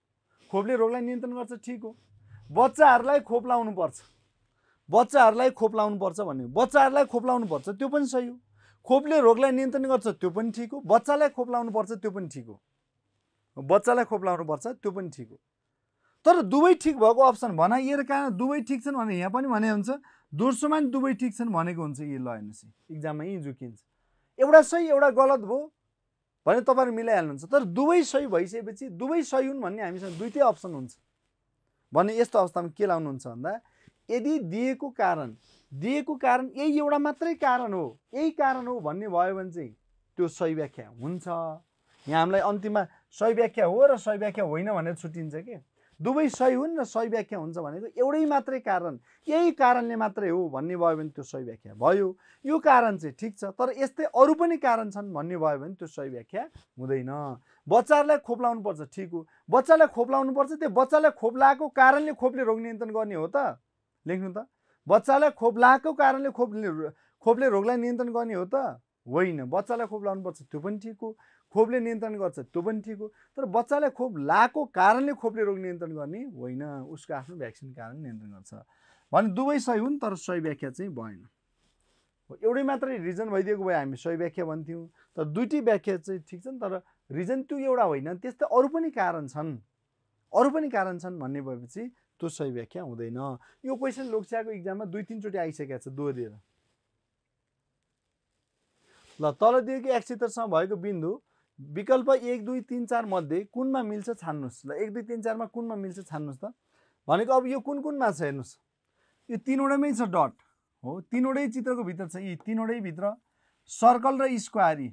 खोपले रोगलाई नियन्त्रण गर्छ ठिक हो। बच्चाहरूलाई खोप लाउनु पर्छ बच्चाहरूलाई खोप लाउनु पर्छ भन्ने बच्चाहरूलाई खोप लाउनु पर्छ त्यो पनि सही हो। खोपले रोगलाई नियन्त्रण गर्छ त्यो पनि ठिक हो। बच्चालाई खोप लाउनु पर्छ त्यो पनि ठिक हो। बच्चालाई खोप लाउनु पर्छ त्यो पनि ठिक हो। तर दुवै ठिक भएको अप्सन भनाइएर कहाँ दुवै ठिक छन् भने यहाँ पनि भने हुन्छ। दोस्रोमा नि दुवै ठिक छन् भनेको हुन्छ यी ल हेर्नुहोस् इक्जाममा यहीँ झुकिन्छ एउटा सही एउटा गलत भयो भने तपाईँहरू मिलाइहाल्नुहुन्छ। तर दुवै सही भइसकेपछि दुवै सही हुन् भन्ने हामीसँग दुइटै अप्सन हुन्छ। भने यस्तो अवस्थामा के लाउनुहुन्छ भन्दा यदि दिएको कारण दिएको कारण यही एउटा मात्रै कारण हो। यही कारण हो भन्ने भयो भने चाहिँ त्यो सही व्याख्या हुन्छ। यहाँ हामीलाई अन्तिममा सही व्याख्या हो र सही व्याख्या होइन भनेर छुट्टिन्छ कि? दुवै सही हुन् र सही व्याख्या हुन्छ भनेको एउटै मात्रै कारण। यही कारणले मात्रै हो भन्ने भयो भने त्यो सही व्याख्या भयो। यो कारण चाहिँ ठिक छ तर यस्तै अरू पनि कारण छन् भन्ने भयो भने त्यो सही व्याख्या हुँदैन। बच्चाहरूलाई खोप लाउनुपर्छ ठिक हो। बच्चालाई खोप लाउनुपर्छ त्यो बच्चालाई खोप लगाएको कारणले खोपले रोग नियन्त्रण गर्ने हो त। लेख्नु त। बच्चालाई खोप लगाएको कारणले खोपले खोपले रोगलाई नियन्त्रण गर्ने हो त। होइन बच्चालाई खोप लाउनुपर्छ त्यो पनि ठिक हो। खोपले नियन्त्रण गर्छ त्यो पनि ठिक हो। तर बच्चालाई खोप लगाएको कारणले खोपले रोग नियन्त्रण गर्ने होइन उसको आफ्नो भ्याक्सिन कारण नियन्त्रण गर्छ। भने दुवै सही हुन् तर सही व्याख्या चाहिँ भएन। एउटै मात्रै रिजन भइदिएको भए हामी सही व्याख्या भन्थ्यौँ। तर दुइटै व्याख्या चाहिँ ठिक छन् तर रिजन त्यो एउटा होइन त्यस्तै अरू पनि कारण छन्। अरू पनि कारण छन् भन्ने भएपछि त्यो सही व्याख्या हुँदैन। यो क्वेसन लोकसेवाको इक्जाममा दुई तिनचोटि आइसकेको छ दोहोरिएर ल तल दिएको एक चित्रसँग भएको बिन्दु विकल्प एक दुई तिन चार मध्ये कुनमा मिल्छ छान्नुहोस्। ल एक दुई तिन चारमा कुनमा मिल्छ छान्नुहोस् त। भनेको अब यो कुन कुनमा छ हेर्नुहोस्। यो तिनवटैमै छ डट। हो तिनवटै चित्रको भित्र छ यी तिनवटै भित्र। सर्कल र स्क्वायर यी।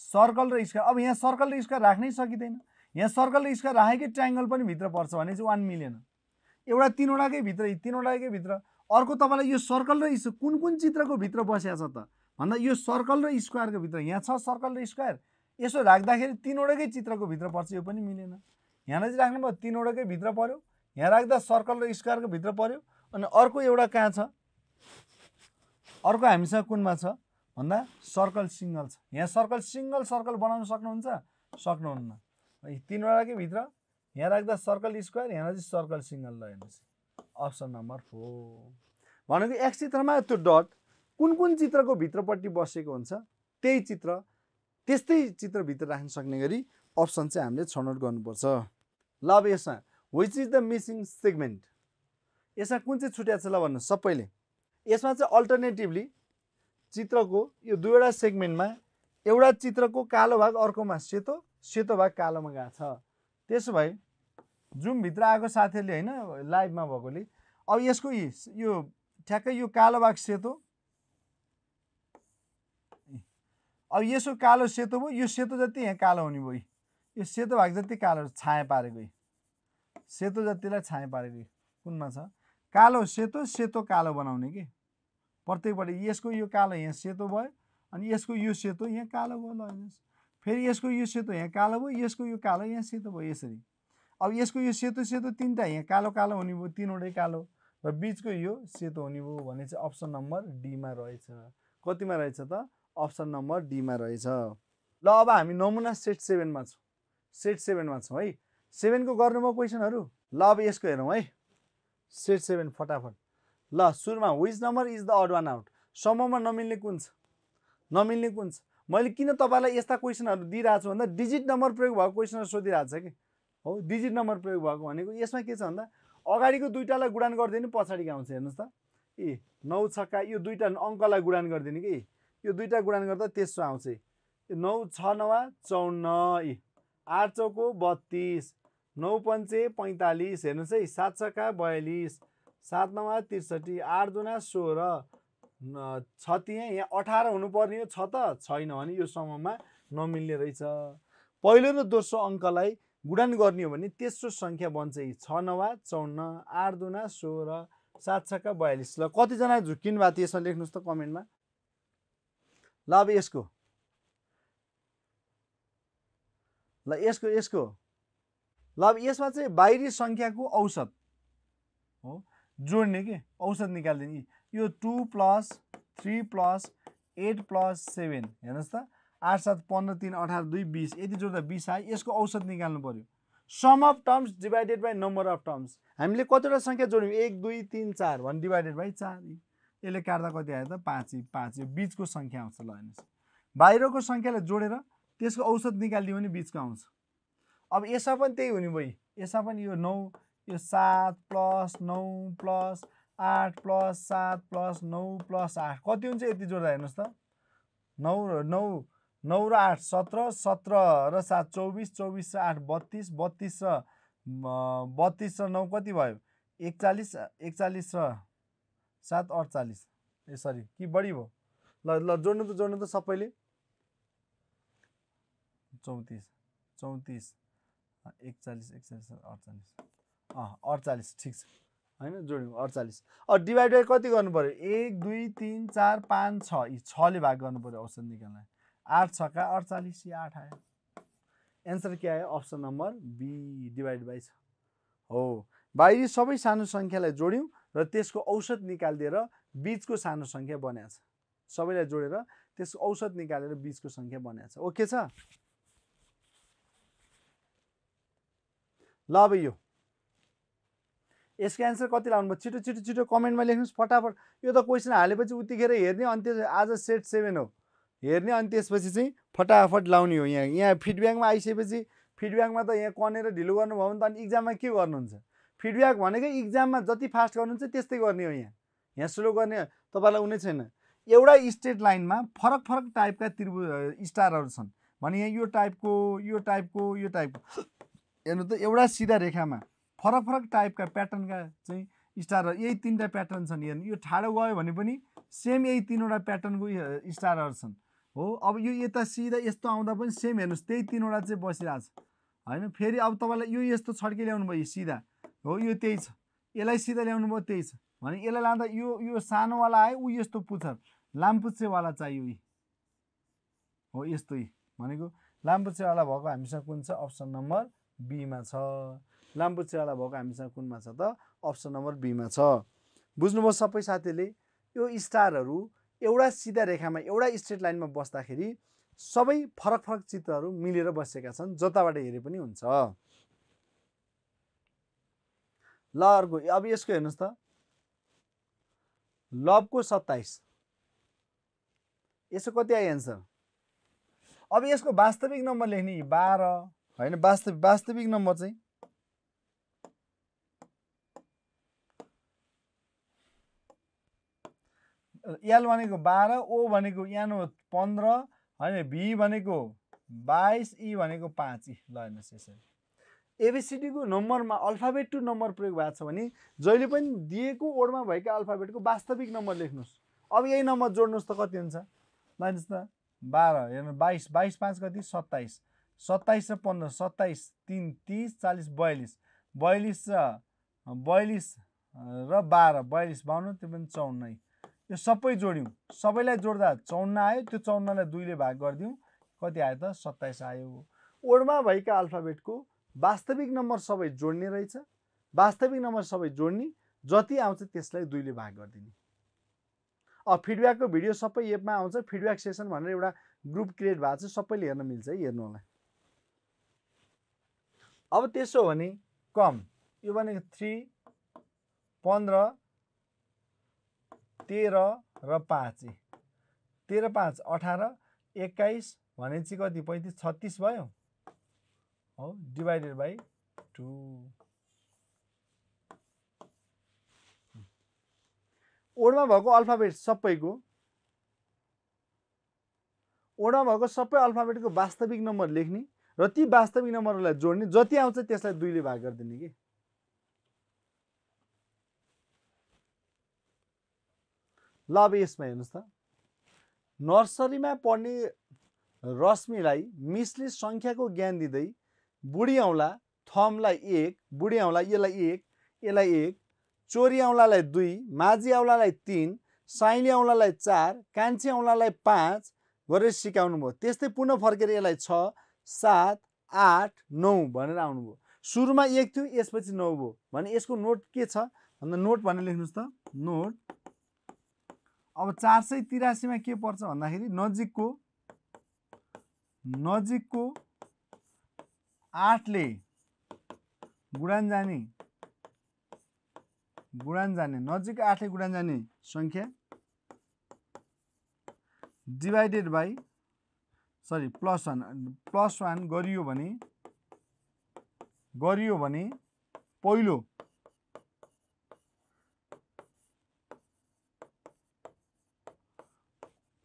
सर्कल र स्क्वायर। अब यहाँ सर्कल र स्क्वायर राख्नै सकिँदैन। यहाँ सर्कल र स्क्वायर राखेकै ट्राइङ्गल पनि भित्र पर्छ भने चाहिँ वान मिलेन। एउटा तिनवटाकै भित्र तिनवटाकै भित्र। अर्को तपाईँलाई यो सर्कल र कुन कुन चित्रको भित्र बसिया छ त? भन्दा यो सर्कल र स्क्वायरको भित्र। यहाँ छ सर्कल र स्क्वायर। यसो राख्दाखेरि तिनवटाकै चित्रको भित्र पर्छ यो पनि मिलेन। यहाँलाई चाहिँ राख्नुभयो तिनवटाकै भित्र पऱ्यो यहाँ राख्दा सर्कल र स्क्वायरको भित्र पऱ्यो अनि अर्को एउटा कहाँ छ? अर्को हामीसँग कुनमा छ? भन्दा सर्कल सिङ्गल छ। यहाँ सर्कल सिङ्गल सर्कल बनाउन सक्नुहुन्छ? सक्नुहुन्न। तिनवटाकै भित्र यहाँ राख्दा सर्कल स्क्वायर यहाँ चाहिँ सर्कल सिङ्गल ल हेर्नुहोस्। Option number four. भनेको एक चित्रमा त्यो डट कुन कुन चित्रको भित्रपट्टि बसेको हुन्छ त्यही चित्र त्यस्तै चित्रभित्र राख्न सक्ने गरी अप्सन चाहिँ हामीले छनौट गर्नुपर्छ। ल अब यसमा which is the missing segment यसमा कुन चाहिँ छुट्या छ ल भन्नु सबैले। यसमा चाहिँ अल्टरनेटिभली चित्रको यो दुईवटा सेगमेन्टमा एउटा चित्रको कालो भाग अर्कोमा सेतो सेतो भाग कालोमा गएको छ। त्यसो भए जुमभित्र आएको साथीहरूले होइन लाइभमा भएकोले। अब यसको यो ठ्याक्कै यो कालो भाग सेतो। अब यसो कालो सेतो भयो यो सेतो जति यहाँ कालो हुने भयो। यो सेतो भाग जति कालो छाया पारेको सेतो जतिलाई छाया पारेको कुनमा छ? कालो सेतो सेतो कालो बनाउने कि? प्रत्येकपट्टि यसको यो कालो यहाँ सेतो भयो अनि यसको यो सेतो यहाँ कालो भयो ल फेरि यसको यो सेतो यहाँ कालो भयो यसको यो कालो यहाँ सेतो भयो यसरी। अब यसको यो सेतो सेतो तिनवटा यहाँ कालो कालो हुने भयो तिनवटै कालो र बिचको यो सेतो हुने भयो भने चाहिँ अप्सन नम्बर डीमा रहेछ। कतिमा रहेछ त? अप्सन नम्बर डीमा रहेछ। ल अब हामी नमुना सेट सेभेनमा छौँ। सेट सेभेनमा छौँ है। सेभेनको गर्नुभयो क्वेसनहरू? ल अब यसको हेरौँ है। सेट सेभेन फटाफट। ल सुरुमा which number is the odd one out समूहमा नमिल्ने कुन छ? नमिल्ने कुन छ? मैले किन तपाईँलाई यस्ता क्वेसनहरू दिइरहेको छु भन्दा डिजिट नम्बर प्रयोग भएको क्वेसनहरू सोधिरहेको छ कि? हो डिजिट नम्बर प्रयोग भएको भनेको यसमा के छ भन्दा अगाडिको दुइटालाई गुडान गरिदिने पछाडिको आउँछ हेर्नुहोस् त। ए नौ छक्का यो दुइटा अङ्कलाई गुडान गरिदिने कि? यो दुइटा गुडान गर्दा तेस्रो आउँछ। यो नौ छ नवा चौन्न ए आठ चौको बत्तिस नौ पन्चे पैँतालिस हेर्नुहोस् है सात छक्का बयालिस सात नवा त्रिसठी आठ दुना सोह्र छ त्यहाँ यहाँ अठार हुनुपर्ने हो छ त छैन भने यो समूहमा नमिल्ने रहेछ। पहिलो र दोस्रो अङ्कलाई गुडान गर्ने हो भने तेस्रो सङ्ख्या बन्छ छ नवा चौन्न आठ दुना सोह्र सात छक्का बयालिस। ल कतिजना झुक्किनु भएको थियो यसमा लेख्नुहोस् त कमेन्टमा। ल अब यसको। ल यसको यसको। ल अब यसमा चाहिँ बाहिरी सङ्ख्याको औसत हो। जोड्ने के? औसत निकालिदिने। यो two plus three plus eight plus seven हेर्नुहोस् त। आठ सात पन्ध्र तिन अठार दुई बिस। यति जोड्दा बिस आयो। यसको औसत निकाल्नु पऱ्यो sum of terms divided by number of terms हामीले कतिवटा सङ्ख्या जोड्यौँ? एक दुई तिन चार। भने डिभाइडेड बाई चार। यसले काट्दा कति आयो त? पाँच पाँच। यो बिचको सङ्ख्या आउँछ ल हेर्नुहोस्। बाहिरको सङ्ख्यालाई जोडेर त्यसको औसत निकालिदियो भने बिचको आउँछ। अब यसमा पनि त्यही हुने भयो। यसमा पनि यो नौ यो सात प्लस नौ प्लस आठ प्लस सात प्लस नौ प्लस आठ। कति हुन्छ यति जोड्दा? हेर्नुहोस् त। नौ नौ नौ र आठ सत्र सत्र र सात चौबिस चौबिस र आठ बत्तिस बत्तिस र बत्तिस र नौ कति भयो? एकचालिस एकचालिस र सात अडचालिस। ए सरी कि बढी भयो? ल ल जोड्नु त जोड्नु त सबैले। चौतिस चौतिस एकचालिस एकचालिस अडचालिस। अँ अडचालिस ठिक छ। होइन जोड्यौँ अडचालिस। डिभाइड बाई कति गर्नु पऱ्यो एक दुई तिन चार पाँच छ। यी छले भाग गर्नु पऱ्यो औसत निकाल्न। आठ छका अडचालिस यी आठ आयो। एन्सर के आयो? Option number B divide by छ। हो। बाहिरी सबै सानो सङ्ख्यालाई जोड्यौँ र त्यसको औसत निकालिदिएर बिचको सानो सङ्ख्या बनाएको छ। सबैलाई जोडेर त्यसको औसत निकालेर बिचको सङ्ख्या बनाएको छ। ओके छ? ल अब यो। यसको एन्सर कति लाउनु भयो? छिटो छिटो छिटो कमेन्टमा लेख्नुहोस् फटाफट। यो त क्वेसन हालेपछि उतिखेर हेर्ने अनि त्यस आज सेट सेभेन हो। हेर्ने अनि त्यसपछि चाहिँ फटाफट लाउने हो यहाँ। यहाँ फिडब्याकमा आइसकेपछि फिडब्याकमा त यहाँ कनेर ढिलो गर्नुभयो भने त अनि इक्जाममा के गर्नुहुन्छ? फिडब्याक भनेकै इक्जाममा जति फास्ट गर्नुहुन्छ त्यस्तै गर्ने हो यहाँ। यहाँ स्लो गर्ने तपाईँलाई हुने छैन। एउटा स्टेट लाइनमा फरक फरक टाइपका त्रिभु स्टारहरू छन्। भने यहाँ यो टाइपको यो टाइपको यो टाइपको। हेर्नु त एउटा सिधा रेखामा फरक फरक टाइपका प्याटर्नका चाहिँ स्टारहरू यही तिनवटा प्याटर्न छन् हेर्नु। यो ठाडो गयो भने पनि सेम यही तिनवटा प्याटर्नको स्टारहरू छन्। हो अब यो यता सिधा यस्तो आउँदा पनि सेम हेर्नुहोस् त्यही तिनवटा चाहिँ बसिरहेको छ। होइन फेरि अब तपाईँलाई यो यस्तो छड्के ल्याउनु भयो सिधा। हो यो त्यही छ। यसलाई सिधा ल्याउनु भयो त्यही छ। भने यसलाई लाँदा यो यो सानोवाला आयो ऊ यस्तो पुच्छर लामपुच्छेवाला चाहियो यी। हो यस्तो भनेको लामपुच्छेवाला भएको हामीसँग कुन छ? अप्सन नम्बर बीमा छ। लामपुच्छेवाला भएको हामीसँग कुनमा छ त? अप्सन नम्बर बीमा छ। बुझ्नुभयो सबै साथीहरूले यो स्टारहरू एउटा सिधा रेखामा एउटा स्ट्रेट लाइनमा बस्दाखेरि सबै फरक फरक चित्रहरू मिलेर बसेका छन् जताबाट हेरे पनि हुन्छ। ल अर्को अब यसको हेर्नुहोस् त। लभको सत्ताइस। यसो कति आयो एन्सर? अब यसको वास्तविक नम्बर लेख्ने बाह्र होइन वास्तविक वास्तविक नम्बर चाहिँ एल भनेको बाह्र ओ भनेको यानो पन्ध्र होइन भी भनेको बाइस ई भनेको पाँच। ई ल हेर्नुहोस् यसरी। एबिसिडीको नम्बरमा अल्फाबेट टु नम्बर प्रयोग भएको छ भने जहिले पनि दिएको ओडमा भएका अल्फाबेटको वास्तविक नम्बर लेख्नुहोस्। अब यही नम्बर जोड्नुहोस् त कति हुन्छ? ल हेर्नुहोस् त। बाह्र हेर्नु बाइस बाइस पाँच कति? सत्ताइस। सत्ताइस र पन्ध्र सत्ताइस तिन तिस चालिस बयालिस। बयालिस र बयालिस र बाह्र बयालिस बाहन्न त्यो पनि चौन्न। यो सबै जोड्यौँ। सबैलाई जोड्दा चौन्न आयो। त्यो चौन्नलाई दुईले भाग गरिदिउँ। कति आयो त? सत्ताइस आयो। ओडमा भएका अल्फाबेटको वास्तविक नम्बर सबै जोड्ने रहेछ। वास्तविक नम्बर सबै जोड्ने। जति आउँछ त्यसलाई दुईले भाग गरिदिने। अब फिडब्याकको भिडियो सबै एपमा आउँछ। फिडब्याक सेसन भनेर एउटा ग्रुप क्रिएट भएको छ। सबैले हेर्न मिल्छ है। हेर्नु होला। अब त्यसो हो भने कम। यो भनेको थ्री पन्ध्र तेह्र र पाँच। तेह्र पाँच अठार एक्काइस भनेपछि कति? पैँतिस छत्तिस भयो। हो डिभाइडेड बाई टु ओडमा भएको अल्फाबेट सबैको ओडमा भएको सबै अल्फाबेटको वास्तविक नम्बर लेख्ने र ती वास्तविक नम्बरहरूलाई जोड्ने जति आउँछ त्यसलाई दुईले भाग गरिदिने कि? ल अब यसमा हेर्नुहोस् त। नर्सरीमा पढ्ने रश्मिलाई मिसले सङ्ख्याको ज्ञान दिँदै बुढी औँला थमलाई एक बुढी औँला यसलाई एक यसलाई एक चोरी औँलालाई दुई माझी औँलालाई तिन साइली औँलालाई चार कान्छी औँलालाई पाँच गरेर सिकाउनु भयो। त्यस्तै पुनः फर्केर यसलाई छ सात आठ नौ भनेर आउनुभयो सुरुमा एक थियो यसपछि नौ भयो। भने यसको नोट के छ? भन्दा नोट भनेर लेख्नुहोस् त। नोट अब चार सय तिरासीमा के पर्छ भन्दाखेरि नजिकको नजिकको आठले गुडान जाने गुडान जाने नजिक आठले गुडान जाने सङ्ख्या divided by sorry plus one plus one गरियो भने गरियो भने पहिलो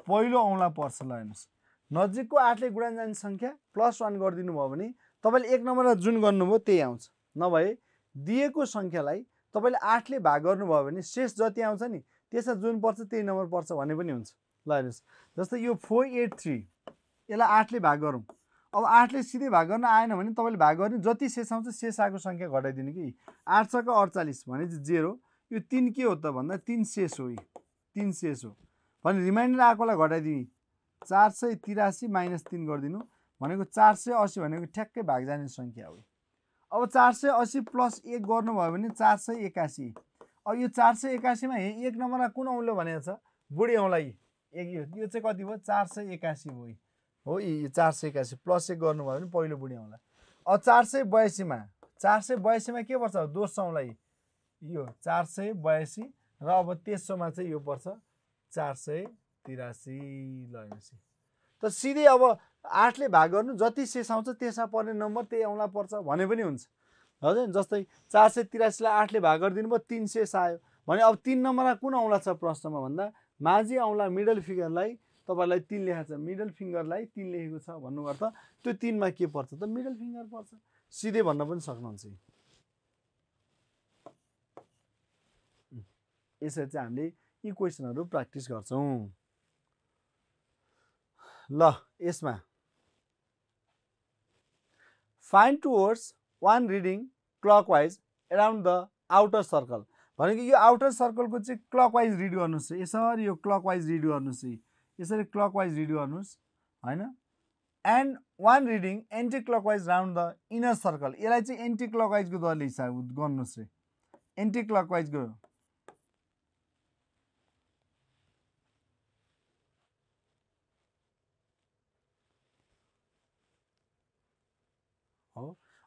पहिलो औँला पर्छ ल हेर्नुहोस्। नजिकको आठले गुडान जाने सङ्ख्या प्लस वान गरिदिनु भयो भने तपाईँले एक नम्बरमा जुन गर्नुभयो त्यही आउँछ। नभए दिएको सङ्ख्यालाई तपाईँले आठले भाग गर्नुभयो भने शेष जति आउँछ नि त्यसमा जुन पर्छ त्यही नम्बर पर्छ भने पनि हुन्छ। ल हेर्नुहोस् जस्तै यो फोर एट थ्री यसलाई आठले भाग गरौँ। अब आठले सिधै भाग गर्न आएन भने तपाईँले भाग गर्ने जति शेष आउँछ शेष आएको सङ्ख्या घटाइदिनु कि। आठ छको अडचालिस भने जेरो यो तिन के हो त भन्दा तिन शेष हो तिन शेष हो। भने रिमाइन्डर आएकोलाई घटाइदिने चार सय तिरासी माइनस तिन गरिदिनु भनेको चार सय असी भनेको ठ्याक्कै भाग जाने सङ्ख्या हो अब चार सय असी प्लस एक गर्नुभयो भने चार सय एकासी अब यो चार सय एकासीमा एक नम्बरमा कुन औँलो भनेको छ बुढी औँलाई एक यो चाहिँ कति भयो चार सय एकासी भयो हो यो चार सय एकासी प्लस एक गर्नुभयो भने पहिलो बुढी औँला अब चार सय बयासीमा चार सय बयासीमा के पर्छ दोस्रो औँलाई यो चार सय बयासी र अब तेस्रोमा चाहिँ यो पर्छ चार सय तिरासी ल त सिधै अब आठले भाग गर्नु जति शेष आउँछ त्यसमा पर्ने नम्बर त्यही औँला पर्छ भने पनि हुन्छ। हजुर जस्तै चार सय तिरासीलाई आठले भाग गरिदिनु भयो तिन शेष आयो। भने अब तिन नम्बरमा कुन औँला छ प्रश्नमा भन्दा माझी औँला मिडल फिगरलाई तपाईँलाई तिन लेखाएको छ। मिडल फिङ्गरलाई तिन लेखेको छ भन्नु अर्थ त्यो तिनमा के पर्छ त? मिडल फिङ्गर पर्छ। सिधै भन्न पनि सक्नुहुन्छ यसरी चाहिँ हामीले यी क्वेसनहरू प्र्याक्टिस गर्छौँ। ल यसमा। Find towards one reading clockwise around the outer circle भनेको यो आउटर सर्कलको चाहिँ क्लकवाइज रिड गर्नुहोस् यसरी यो क्लकवाइज रिड गर्नुहोस् है। यसरी क्लकवाइज रिड गर्नुहोस् होइन? And one reading anti clockwise round the inner circle यसलाई चाहिँ एन्टी क्लकवाइजको दरले हिसाब गर्नुहोस् रे। एन्टी क्लकवाइजको हो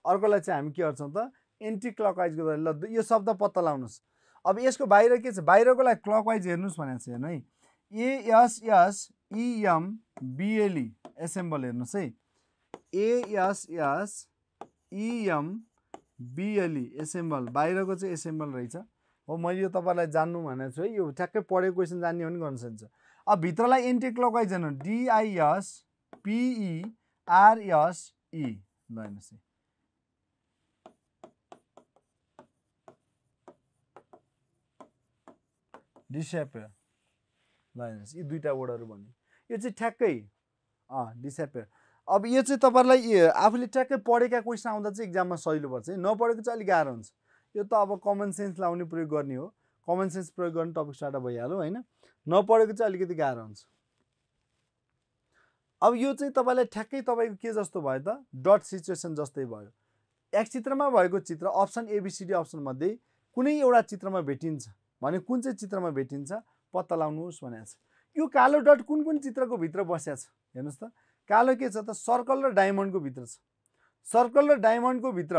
अर्कोलाई चाहिँ हामी के गर्छौँ त एन्टी क्लकवाइजको ल यो शब्द पत्ता लगाउनुहोस् अब यसको बाहिर के छ? बाहिरको लागि क्लकवाइज हेर्नुहोस् भनेको छ हेर्नु है। एएसएस इएम बिएलई एसेम्बल हेर्नुहोस् है। एएसएस इएम बिएलई एसेम्बल बाहिरको चाहिँ एसेम्बल रहेछ। हो मैले यो तपाईँलाई जान्नु भनेको छु है। यो ठ्याक्कै पढेको क्वेसन जान्ने पनि गर्न सक्छ अब भित्रलाई एन्टी क्लकवाइज हेर्नु डिआइएस पिइआरएसई ल हेर्नुहोस् है। डिसेपेयर ल हेर्नुहोस् यी दुईवटा वर्डहरू भन्यो यो चाहिँ ठ्याक्कै अँ डिसेपेयर अब यो चाहिँ तपाईँलाई आफूले ट्याक्कै पढेका क्वेसन आउँदा चाहिँ इक्जाममा सहिलो पर्छ है। नपढेको चाहिँ अलिक गाह्रो हुन्छ। यो त अब कमन सेन्स लाउने प्रयोग गर्ने हो। कमन सेन्स प्रयोग गर्ने टपिक स्टार्ट भइहाल्यो होइन? नपढेको चाहिँ अलिकति गाह्रो हुन्छ। अब यो चाहिँ तपाईँलाई ठ्याक्कै तपाईँको के जस्तो भयो त? डट सिचुएसन जस्तै भयो। एक चित्रमा भएको चित्र अप्सन एबिसिडी अप्सनमध्ये कुनै एउटा चित्रमा भेटिन्छ। भने कुन चाहिँ चित्रमा भेटिन्छ पत्ता लगाउनुहोस् भनेको छ यो कालो डट कुन कुन चित्रको भित्र बसिया छ? हेर्नुहोस् त। कालो के छ त? सर्कल र डायमन्डको भित्र छ। सर्कल र डायमन्डको भित्र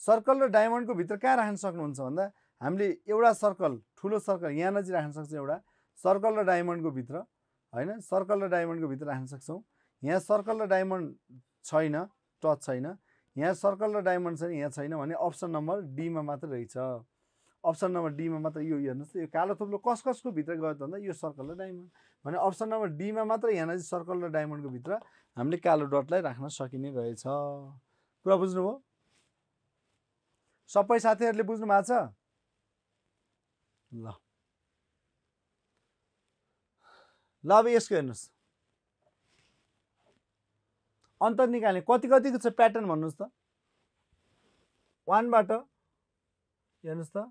सर्कल र डायमन्डको भित्र कहाँ राख्न सक्नुहुन्छ भन्दा हामीले एउटा सर्कल ठुलो सर्कल यहाँ नजिक राख्न सक्छौँ एउटा सर्कल र डायमन्डको भित्र होइन? सर्कल र डायमन्डको भित्र राख्न सक्छौँ। यहाँ सर्कल र डायमन्ड छैन टच छैन। यहाँ सर्कल र डायमन्ड छैन यहाँ छैन भने अप्सन नम्बर डीमा मात्र रहेछ। अप्सन नम्बर डीमा मात्र यो हेर्नुहोस् यो कालो थुप्रो कस कसको भित्र गयो त भन्दा यो सर्कल र डायमन्ड। भने अप्सन नम्बर डीमा मात्र यहाँ चाहिँ सर्कल र डायमन्डको भित्र हामीले कालो डटलाई राख्न सकिने रहेछ। कुरा बुझ्नुभयो? सबै साथीहरूले बुझ्नु भएको छ? ल। ल अब यसको हेर्नुहोस्। अन्तर निकाल्ने कति कतिको छ प्याटर्न भन्नुहोस् त? वानबाट हेर्नुहोस् त।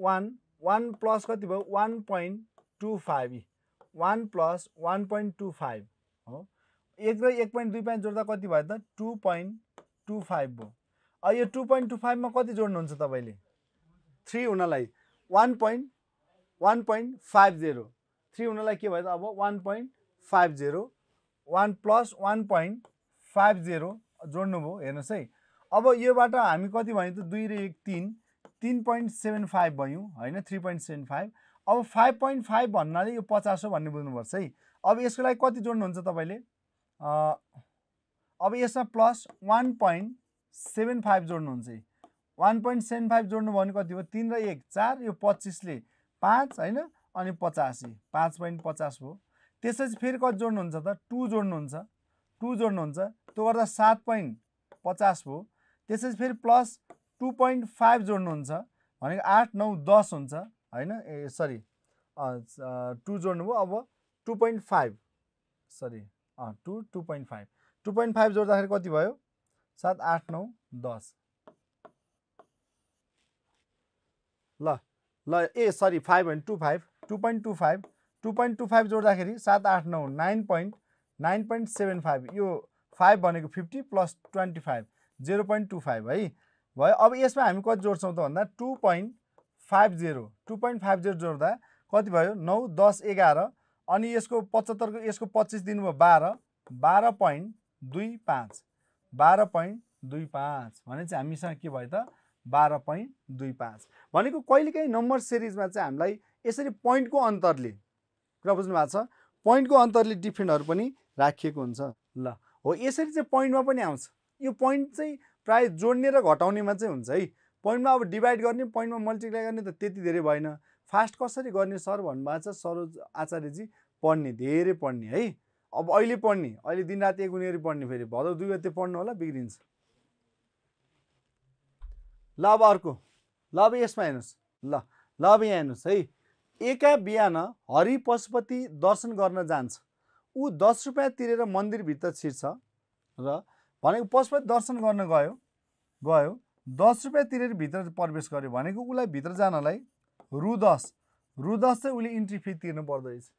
वान वान प्लस कति भयो? One point two five one plus one point two five हो? एक र एक पोइन्ट दुई पोइन्ट जोड्दा कति भयो त? टू पोइन्ट टू फाइभ भयो। अब यो टू पोइन्ट टू फाइभमा कति जोड्नुहुन्छ तपाईँले? थ्री हुनलाई one point one point five zero three हुनलाई के भयो त? अब one point five zero one plus one point five zero जोड्नुभयो हेर्नुहोस् है। अब योबाट हामी कति भयो त? दुई र एक तिन। तिन पोइन्ट सेभेन फाइभ भयौँ होइन? थ्री पोइन्ट सेभेन फाइभ अब फाइभ पोइन्ट फाइभ भन्नाले यो पचास हो भन्ने बुझ्नुपर्छ है। अब यसको लागि कति जोड्नुहुन्छ तपाईँले? अब यसमा plus one point seven five जोड्नुहुन्छ है। वान पोइन्ट सेभेन फाइभ जोड्नु भने कति भयो? तिन र एक चार यो पच्चिसले पाँच होइन? अनि पचासी पाँच पोइन्ट पचास भयो। त्यसपछि फेरि कति जोड्नुहुन्छ त? टू जोड्नुहुन्छ। टू जोड्नुहुन्छ त्यो गर्दा सात पोइन्ट पचास भयो। त्यसपछि फेरि प्लस टु पोइन्ट फाइभ जोड्नुहुन्छ भनेको आठ नौ दस हुन्छ होइन? ए सरी टु जोड्नुभयो अब two point five sorry two two point five. Two point five जोड्दाखेरि कति भयो? सात आठ नौ दस। ल ल ए सरी फाइभ होइन two five two point two five. Two point two five जोड्दाखेरि सात आठ नौ nine point nine point seven five. यो फाइभ भनेको fifty plus twenty five zero point two five है। भयो। अब यसमा हामी कति जोड्छौँ त भन्दा two point five zero two point five zero जोड्दा कति भयो? नौ दस एघार अनि यसको पचहत्तरको यसको पच्चिस दिनुभयो बाह्र बाह्र पोइन्ट दुई पाँच बाह्र पोइन्ट दुई पाँच भने चाहिँ हामीसँग के भयो त? बाह्र पोइन्ट दुई पाँच भनेको कहिलेकाहीँ नम्बर सिरिजमा चाहिँ हामीलाई यसरी पोइन्टको अन्तरले कुरा बुझ्नु भएको छ? पोइन्टको अन्तरले डिफेन्डहरू पनि राखिएको हुन्छ। ल हो यसरी चाहिँ पोइन्टमा पनि आउँछ। यो पोइन्ट चाहिँ प्रायः जोड्ने र घटाउनेमा चाहिँ हुन्छ है। पोइन्टमा अब डिभाइड गर्ने पोइन्टमा मल्टिप्लाई गर्ने त त्यति धेरै भएन। फास्ट कसरी गर्ने सर भन्नुभएको छ सरोज आचार्यजी पढ्ने धेरै पढ्ने है। अब अहिले पढ्ने अहिले दिनरात एक उनीहरू पढ्ने फेरि। भदौ दुई गते पढ्नु होला बिग्रिन्छ। ल अब अर्को। ल अब यसमा हेर्नुहोस्। ल ल अब यहाँ हेर्नुहोस् है। एका बिहान हरि पशुपति दर्शन गर्न जान्छ। ऊ दस रुपियाँ तिरेर मन्दिरभित्र छिर्छ र भनेको पशुपति दर्शन गर्न गयो। गयो। दस रुपियाँ तिरेर भित्र प्रवेश गर्यो भनेको उसलाई भित्र जानलाई रु दस रु दस चाहिँ उसले इन्ट्री फी तिर्नु पर्दो रहेछ।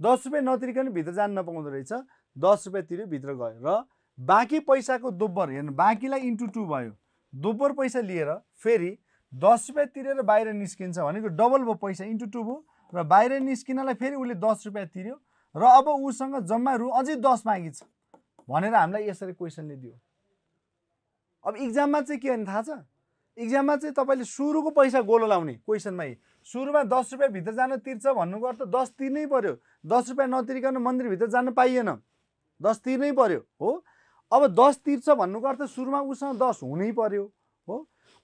दस रुपियाँ नतिरिकन भित्र जान नपाउँदो रहेछ। दस रुपियाँ तिर्यो भित्र गयो। र बाँकी पैसाको दोब्बर हेर्नु बाँकीलाई इन्टु टू भयो। दोब्बर पैसा लिएर फेरि दस रुपियाँ तिरेर बाहिर निस्किन्छ भनेको डबल भयो पैसा इन्टु टू भयो। र बाहिर निस्किनलाई फेरि उसले दस रुपियाँ तिर्यो। र अब उसँग जम्मा रु अझै दस मागी छ भनेर हामीलाई यसरी क्वेसनले दियो। अब इक्जाममा चाहिँ के भने थाहा छ? इक्जाममा चाहिँ तपाईँले सुरुको पैसा गोलो लाउने क्वेसनमै सुरुमा दस रुपियाँ भित्र जान तिर्छ भन्नुको अर्थ दस तिर्नै पऱ्यो दस रुपियाँ नतिरिकन मन्दिरभित्र जान पाइएन। दस तिर्नै पऱ्यो हो? अब दस तिर्छ भन्नुको अर्थ सुरुमा उसँग दस हुनै पऱ्यो हो?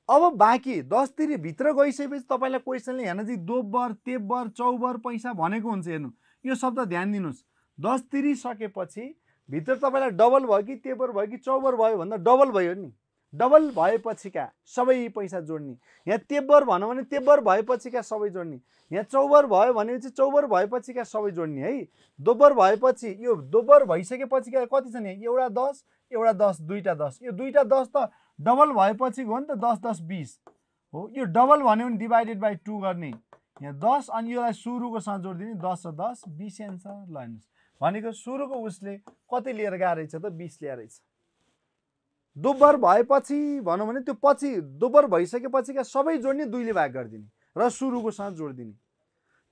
अब बाँकी दस तिरी भित्र गइसकेपछि तपाईँलाई क्वेसनले हेर्न चाहिँ दोब्बर तेब्बर चौबर पैसा भनेको हुन्छ हेर्नु। यो शब्द ध्यान दिनुहोस्। दस तिरिसकेपछि भित्र तपाईँलाई डबल भयो कि तेबर भयो कि चौबर भयो भन्दा डबल भयो नि। डबल भएपछिका सबै पैसा जोड्ने। यहाँ तेब्बर भनौँ भने तेब्बर भएपछिका सबै जोड्ने। यहाँ चौबर भयो भने चाहिँ चौबर भएपछिका सबै जोड्ने है। दोब्बर भएपछि यो दोब्बर भइसकेपछिका कति छ नि? एउटा दस एउटा दस दुईवटा दस। यो दुईवटा दस त डबल भएपछि हो नि त दस दस बिस। हो यो डबल भन्यो भने डिभाइडेड बाई टू गर्ने। यहाँ दस अनि योलाई सुरुको जोडिदिने। दस र दस बिस एन्सर ल हेर्नुहोस्। भनेको सुरुको उसले कति लिएर गएको रहेछ त? बिस ल्याएर रहेछ। दोब्बर भएपछि भनौँ भने त्यो पछि दोब्बर भइसकेपछिका सबै जोड्ने दुईले भाग गरिदिने र सुरुको साथ जोडिदिने।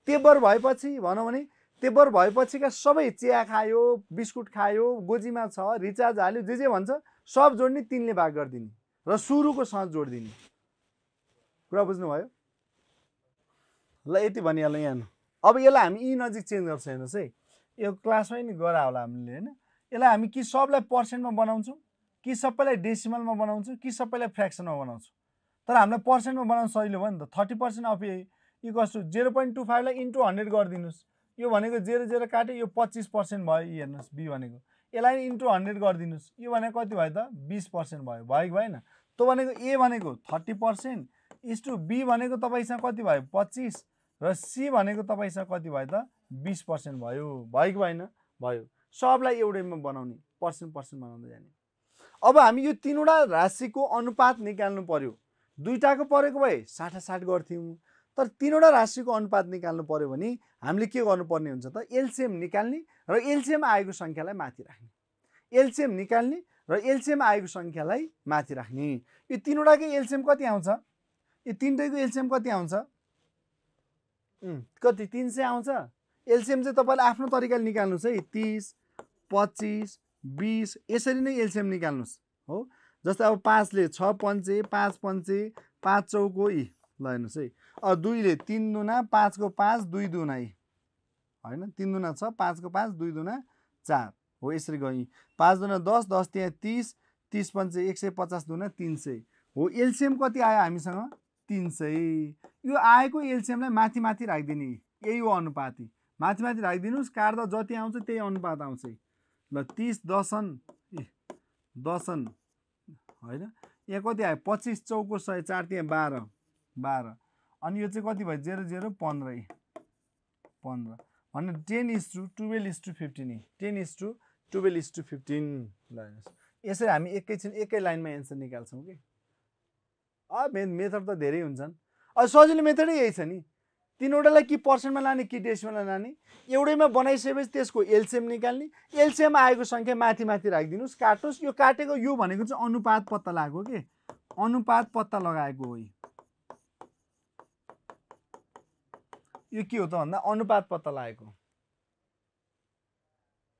तेब्बर भएपछि भनौँ भने तेब्बर भएपछिका सबै चिया खायो बिस्कुट खायो गोजीमा छ रिचार्ज हाल्यो जे जे भन्छ सब जोड्ने तिनले भाग गरिदिने र सुरुको साथ जोडिदिने। कुरा बुझ्नुभयो? ल यति भनिहाल्नु यहाँ। अब यसलाई हामी यी नजिक चेन्ज गर्छ हेर्नुहोस् है। यो क्लासमै नि गरा होला हामीले होइन? यसलाई हामी कि सबलाई पर्सेन्टमा बनाउँछौँ कि सबैलाई डेसिमलमा बनाउँछौँ कि सबैलाई फ्रेक्सनमा बनाउँछौँ। तर हामीलाई पर्सेन्टमा बनाउनु सजिलो भयो नि त। Thirty percent of A equals to zero point two फाइभलाई into hundred गरिदिनुहोस्। यो भनेको जेरो जेरो काट्यो यो पच्चिस पर्सेन्ट भयो यी हेर्नुहोस् बी भनेको। यसलाई इन्टु हन्ड्रेड गरिदिनुहोस्। यो भनेको कति भयो त? बिस पर्सेन्ट भयो। भयो कि भएन? त्यो भनेको ए भनेको thirty percent is to B भनेको तपाईँसँग कति भयो? पच्चिस। र सी भनेको तपाईँसँग कति भयो त? बिस पर्सेन्ट भयो भयो कि भएन भयो। सबलाई एउटैमा बनाउने पर्सेन्ट पर्सेन्ट बनाउँदै जाने। अब हामी यो तिनवटा राशिको अनुपात निकाल्नु पर्यो। दुइटाको परेको भए साठासाठ गर्थ्यौँ। तर तिनवटा राशिको अनुपात निकाल्नु पर्यो भने हामीले के गर्नुपर्ने हुन्छ त? एलसिएम निकाल्ने र एलसिएम आएको सङ्ख्यालाई माथि राख्ने। एलसिएम निकाल्ने र एलसिएम आएको सङ्ख्यालाई माथि राख्ने। यो तिनवटाकै एलसिएम कति आउँछ? यो तिनटैको एलसिएम कति आउँछ? कति? तिन सय आउँछ? एलसिएम चाहिँ तपाईँले आफ्नो तरिकाले निकाल्नुहोस् है तिस पच्चिस बिस यसरी नै एलसिएम निकाल्नुहोस् हो? जस्तै अब पाँचले छ पन्चे पाँच पन्चे पाँच चौको इ ल हेर्नुहोस् है। अब दुईले तिन दुना पाँचको पाँच दुई दुना इ होइन? तिन दुना छ पाँचको पाँच दुई दुना चार हो यसरी गएँ पाँच दुना दस दस त्यहाँ तिस तिस पन्चे एक सय पचास दुना तिन सय हो? एलसिएम कति आयो हामीसँग? तिन सय। यो आएको एलसिएमलाई माथि माथि राखिदिने यही हो अनुपात। माथि माथि राखिदिनुहोस् काट्दा जति आउँछ त्यही अनुपात आउँछ ल तिस दसन ए दसन होइन? यहाँ कति आयो? पच्चिस चौको सय चार त्यहाँ बाह्र बाह्र। अनि यो चाहिँ कति भयो? जेरो जेरो पन्ध्र पन्ध्र। भने ten is to twelve is to fifteen ten is to twelve is to fifteen. ल हेर्नुहोस्। यसरी हामी एकैछिन एकै लाइनमा एन्सर निकाल्छौँ कि? अब मे मेथड त धेरै हुन्छन्। अब सजिलो मेथडै यही छ नि। तिनवटालाई कि पर्सेन्टमा लाने कि डेसिमलमा लाने एउटैमा बनाइसकेपछि त्यसको एलसिएम निकाल्ने एलसिएम आएको सङ्ख्या माथि माथि राखिदिनुहोस् काट्नुहोस् यो काटेको यो भनेको चाहिँ अनुपात पत्ता लगाएको के? अनुपात पत्ता लगाएको हो यो। के हो त भन्दा अनुपात पत्ता लगाएको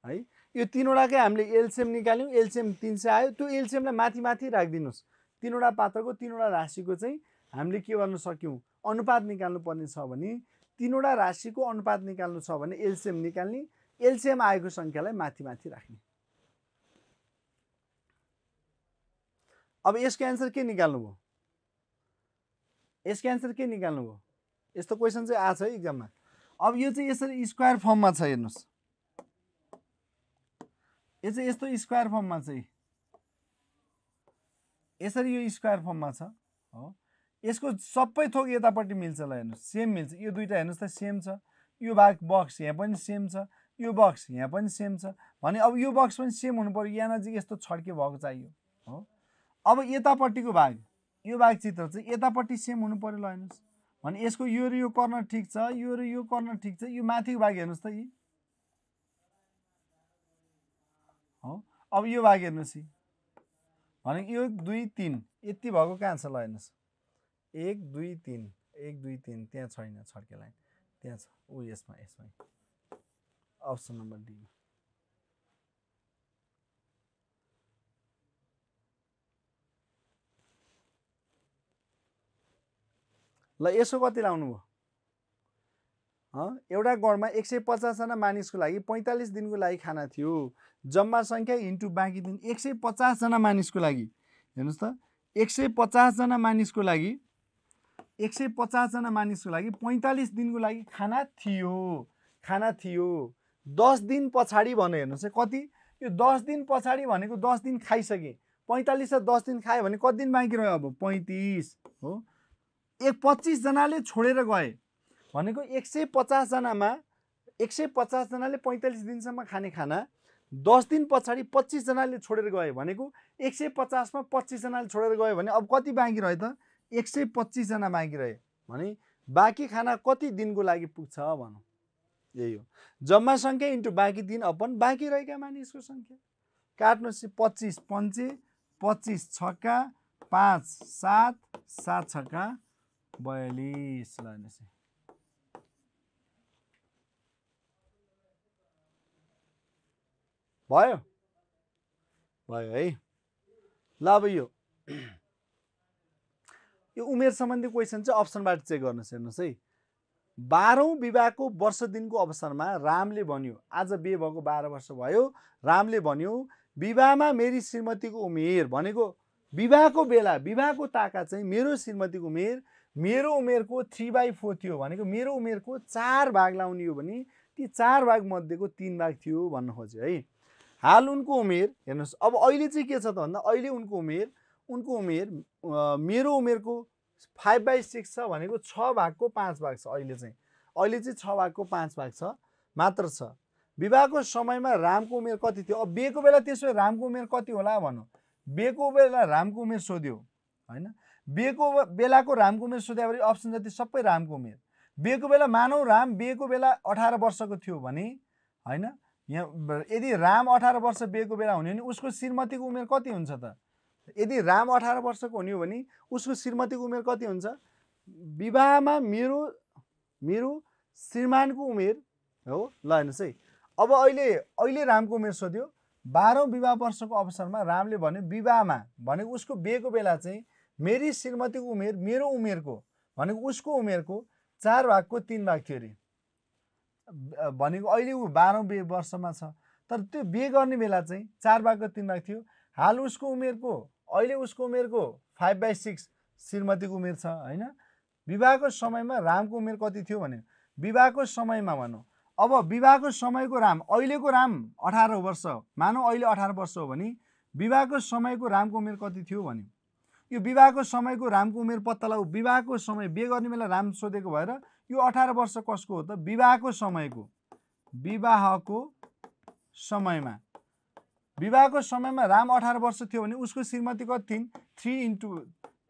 है? यो तिनवटाकै हामीले एलसिएम निकाल्यौँ एलसिएम तिन सय आयो। त्यो एलसिएमलाई माथि माथि राखिदिनुहोस्। तिनवटा पात्रको तिनवटा राशिको चाहिँ हामीले के गर्न सक्यौँ? अनुपात निकाल्नु पर्ने छ भने तिनवटा राशिको अनुपात निकाल्नु छ भने एलसिएम निकाल्ने एलसिएम आएको सङ्ख्यालाई माथि माथि राख्ने। अब यसको एन्सर के निकाल्नु भयो यसको एन्सर के निकाल्नु भयो यस्तो क्वेसन चाहिँ आएको छ है इक्जाममा। अब यो चाहिँ यसरी स्क्वायर फर्ममा छ हेर्नुहोस्। यो चाहिँ यस्तो स्क्वायर फर्ममा चाहिँ। यसरी यो स्क्वायर फर्ममा छ। हो। यसको सबै थोक यतापट्टि मिल्छ ल हेर्नुहोस्। सेम मिल्छ। यो दुइटा हेर्नुहोस् त सेम छ। यो भाग बक्स यहाँ पनि सेम छ। यो बक्स यहाँ पनि सेम छ। भने अब यो बक्स पनि सेम हुनु पऱ्यो यहाँ नजिक यस्तो छड्के भएको चाहियो हो? अब यतापट्टिको भाग यो भाग चित्र चाहिँ यतापट्टि सेम हुनु पऱ्यो ल हेर्नुहोस्। भने यसको यो र यो कर्नर ठिक छ यो र यो कर्नर ठिक छ यो माथिको भाग हेर्नुहोस् त यी। हो? अब यो भाग हेर्नुहोस् भने यो दुई तिन यति भएको कहाँ छ ल हेर्नुहोस्। एक दुई तिन। एक दुई तिन। त्यहाँ छैन छड्के लाइन। त्यहाँ छ। ऊ यसमा यसमै। अप्सन नम्बर डीमा ल यसो कति लाउनु भयो? एउटा गढमा एक सय पचासजना मानिसको लागि पैँतालिस दिनको लागि खाना थियो। जम्मा सङ्ख्या इन्टु बाँकी दिन एक सय पचासजना मानिसको लागि। हेर्नुहोस् त। एक सय पचासजना मानिसको लागि एक सय पचासजना मानिसको लागि पैँतालिस दिनको लागि खाना थियो। खाना थियो। दस दिन पछाडि भने हेर्नुहोस् है कति? यो दस दिन पछाडि भनेको दस दिन खाइसकेँ। पैँतालिस र दस दिन खायो भने कति दिन बाँकी रह्यो अब? पैँतिस हो? एक पच्चिसजनाले छोडेर गए। भनेको एक सय पचासजनामा एक सय पचासजनाले पैँतालिस दिनसम्म खाने खाना दस दिन पछाडि पच्चिसजनाले छोडेर गयो भनेको एक सय पचासमा पच्चिसजनाले छोडेर गयो भने अब कति बाँकी रह्यो त? एक सय पच्चिसजना बाँकी रहे भने बाँकी खाना कति दिनको लागि पुग्छ? भनौँ। यही हो। जम्मा सङ्ख्या इन्टु बाँकी दिन अपन बाँकी रहेका मानिसको सङ्ख्या। काट्नुहोस् पच्चिस पन्चे पच्चिस छक्का पाँच सात सात छक्का बयालिस ल हेर्नुहोस् भयो? भयो है। ल अब यो यो उमेर सम्बन्धी क्वेसन चाहिँ अप्सनबाट चेक गर्नुहोस् हेर्नुहोस् है। बाह्रौँ विवाहको वर्ष दिनको अवसरमा रामले भन्यो आज बिहे भएको बाह्र वर्ष भयो। रामले भन्यो विवाहमा मेरी श्रीमतीको उमेर भनेको विवाहको बेला विवाहको ताका चाहिँ मेरो श्रीमतीको उमेर मेरो उमेरको थ्री बाई फोर थियो भनेको मेरो उमेरको चार भाग लाउने हो भने ती चार भाग मध्येको तिन भाग थियो भन्न खोज्यो है। हाल उनको उमेर हेर्नुहोस् अब अहिले चाहिँ के छ त भन्दा अहिले उनको उमेर उनको उमेर मेरो उमेरको फाइभ बाई सिक्स छ भनेको छ भागको पाँच भाग छ अहिले चाहिँ। अहिले चाहिँ छ भागको पाँच भाग छ मात्र छ। विवाहको समयमा रामको उमेर कति थियो? अब बिहेको बेला त्यसो रामको उमेर कति होला भनौँ। बिहेको बेला रामको उमेर सोध्यो होइन? बिहेको बेलाको रामको उमेर सोध्दाखेरि अप्सन जति सबै रामको उमेर। बिहेको बेला मानौ राम बिहेको बेला अठार वर्षको थियो भने होइन? यहाँ यदि राम अठार वर्ष बिहेको बेला हुने भने उसको श्रीमतीको उमेर कति हुन्छ त? यदि राम अठार वर्षको हुने हो भने उसको श्रीमतीको उमेर कति हुन्छ? विवाहमा मेरो मेरो श्रीमानको उमेर हो ल हेर्नुहोस् है। अब अहिले अहिले रामको उमेर सोध्यो। बाह्रौँ विवाह वर्षको अवसरमा रामले भन्यो विवाहमा भनेको उसको बिहेको बेला चाहिँ मेरी श्रीमतीको उमेर मेरो उमेरको भनेको उसको उमेरको चार भागको तिन भाग थियो अरे। भनेको अहिले ऊ बाह्रौँ बिहे वर्षमा छ। तर त्यो बिहे गर्ने बेला चाहिँ चार भागको तिन भाग थियो। हाल उसको उमेरको अहिले उसको उमेरको फाइभ बाई सिक्स श्रीमतीको उमेर छ होइन? विवाहको समयमा रामको उमेर कति थियो भने विवाहको समयमा भनौँ। अब विवाहको समयको राम अहिलेको राम अठार वर्ष मानौ अहिले अठार वर्ष हो भने विवाहको समयको रामको उमेर कति थियो भने यो विवाहको समयको रामको उमेर पत्ता लगाऊ। विवाहको समय बिहे गर्ने बेला राम सोधेको भएर यो अठार वर्ष कसको हो त? विवाहको समयको विवाहको समयमा। विवाहको समयमा राम अठार वर्ष थियो भने उसको श्रीमती कति थिइन्? Three into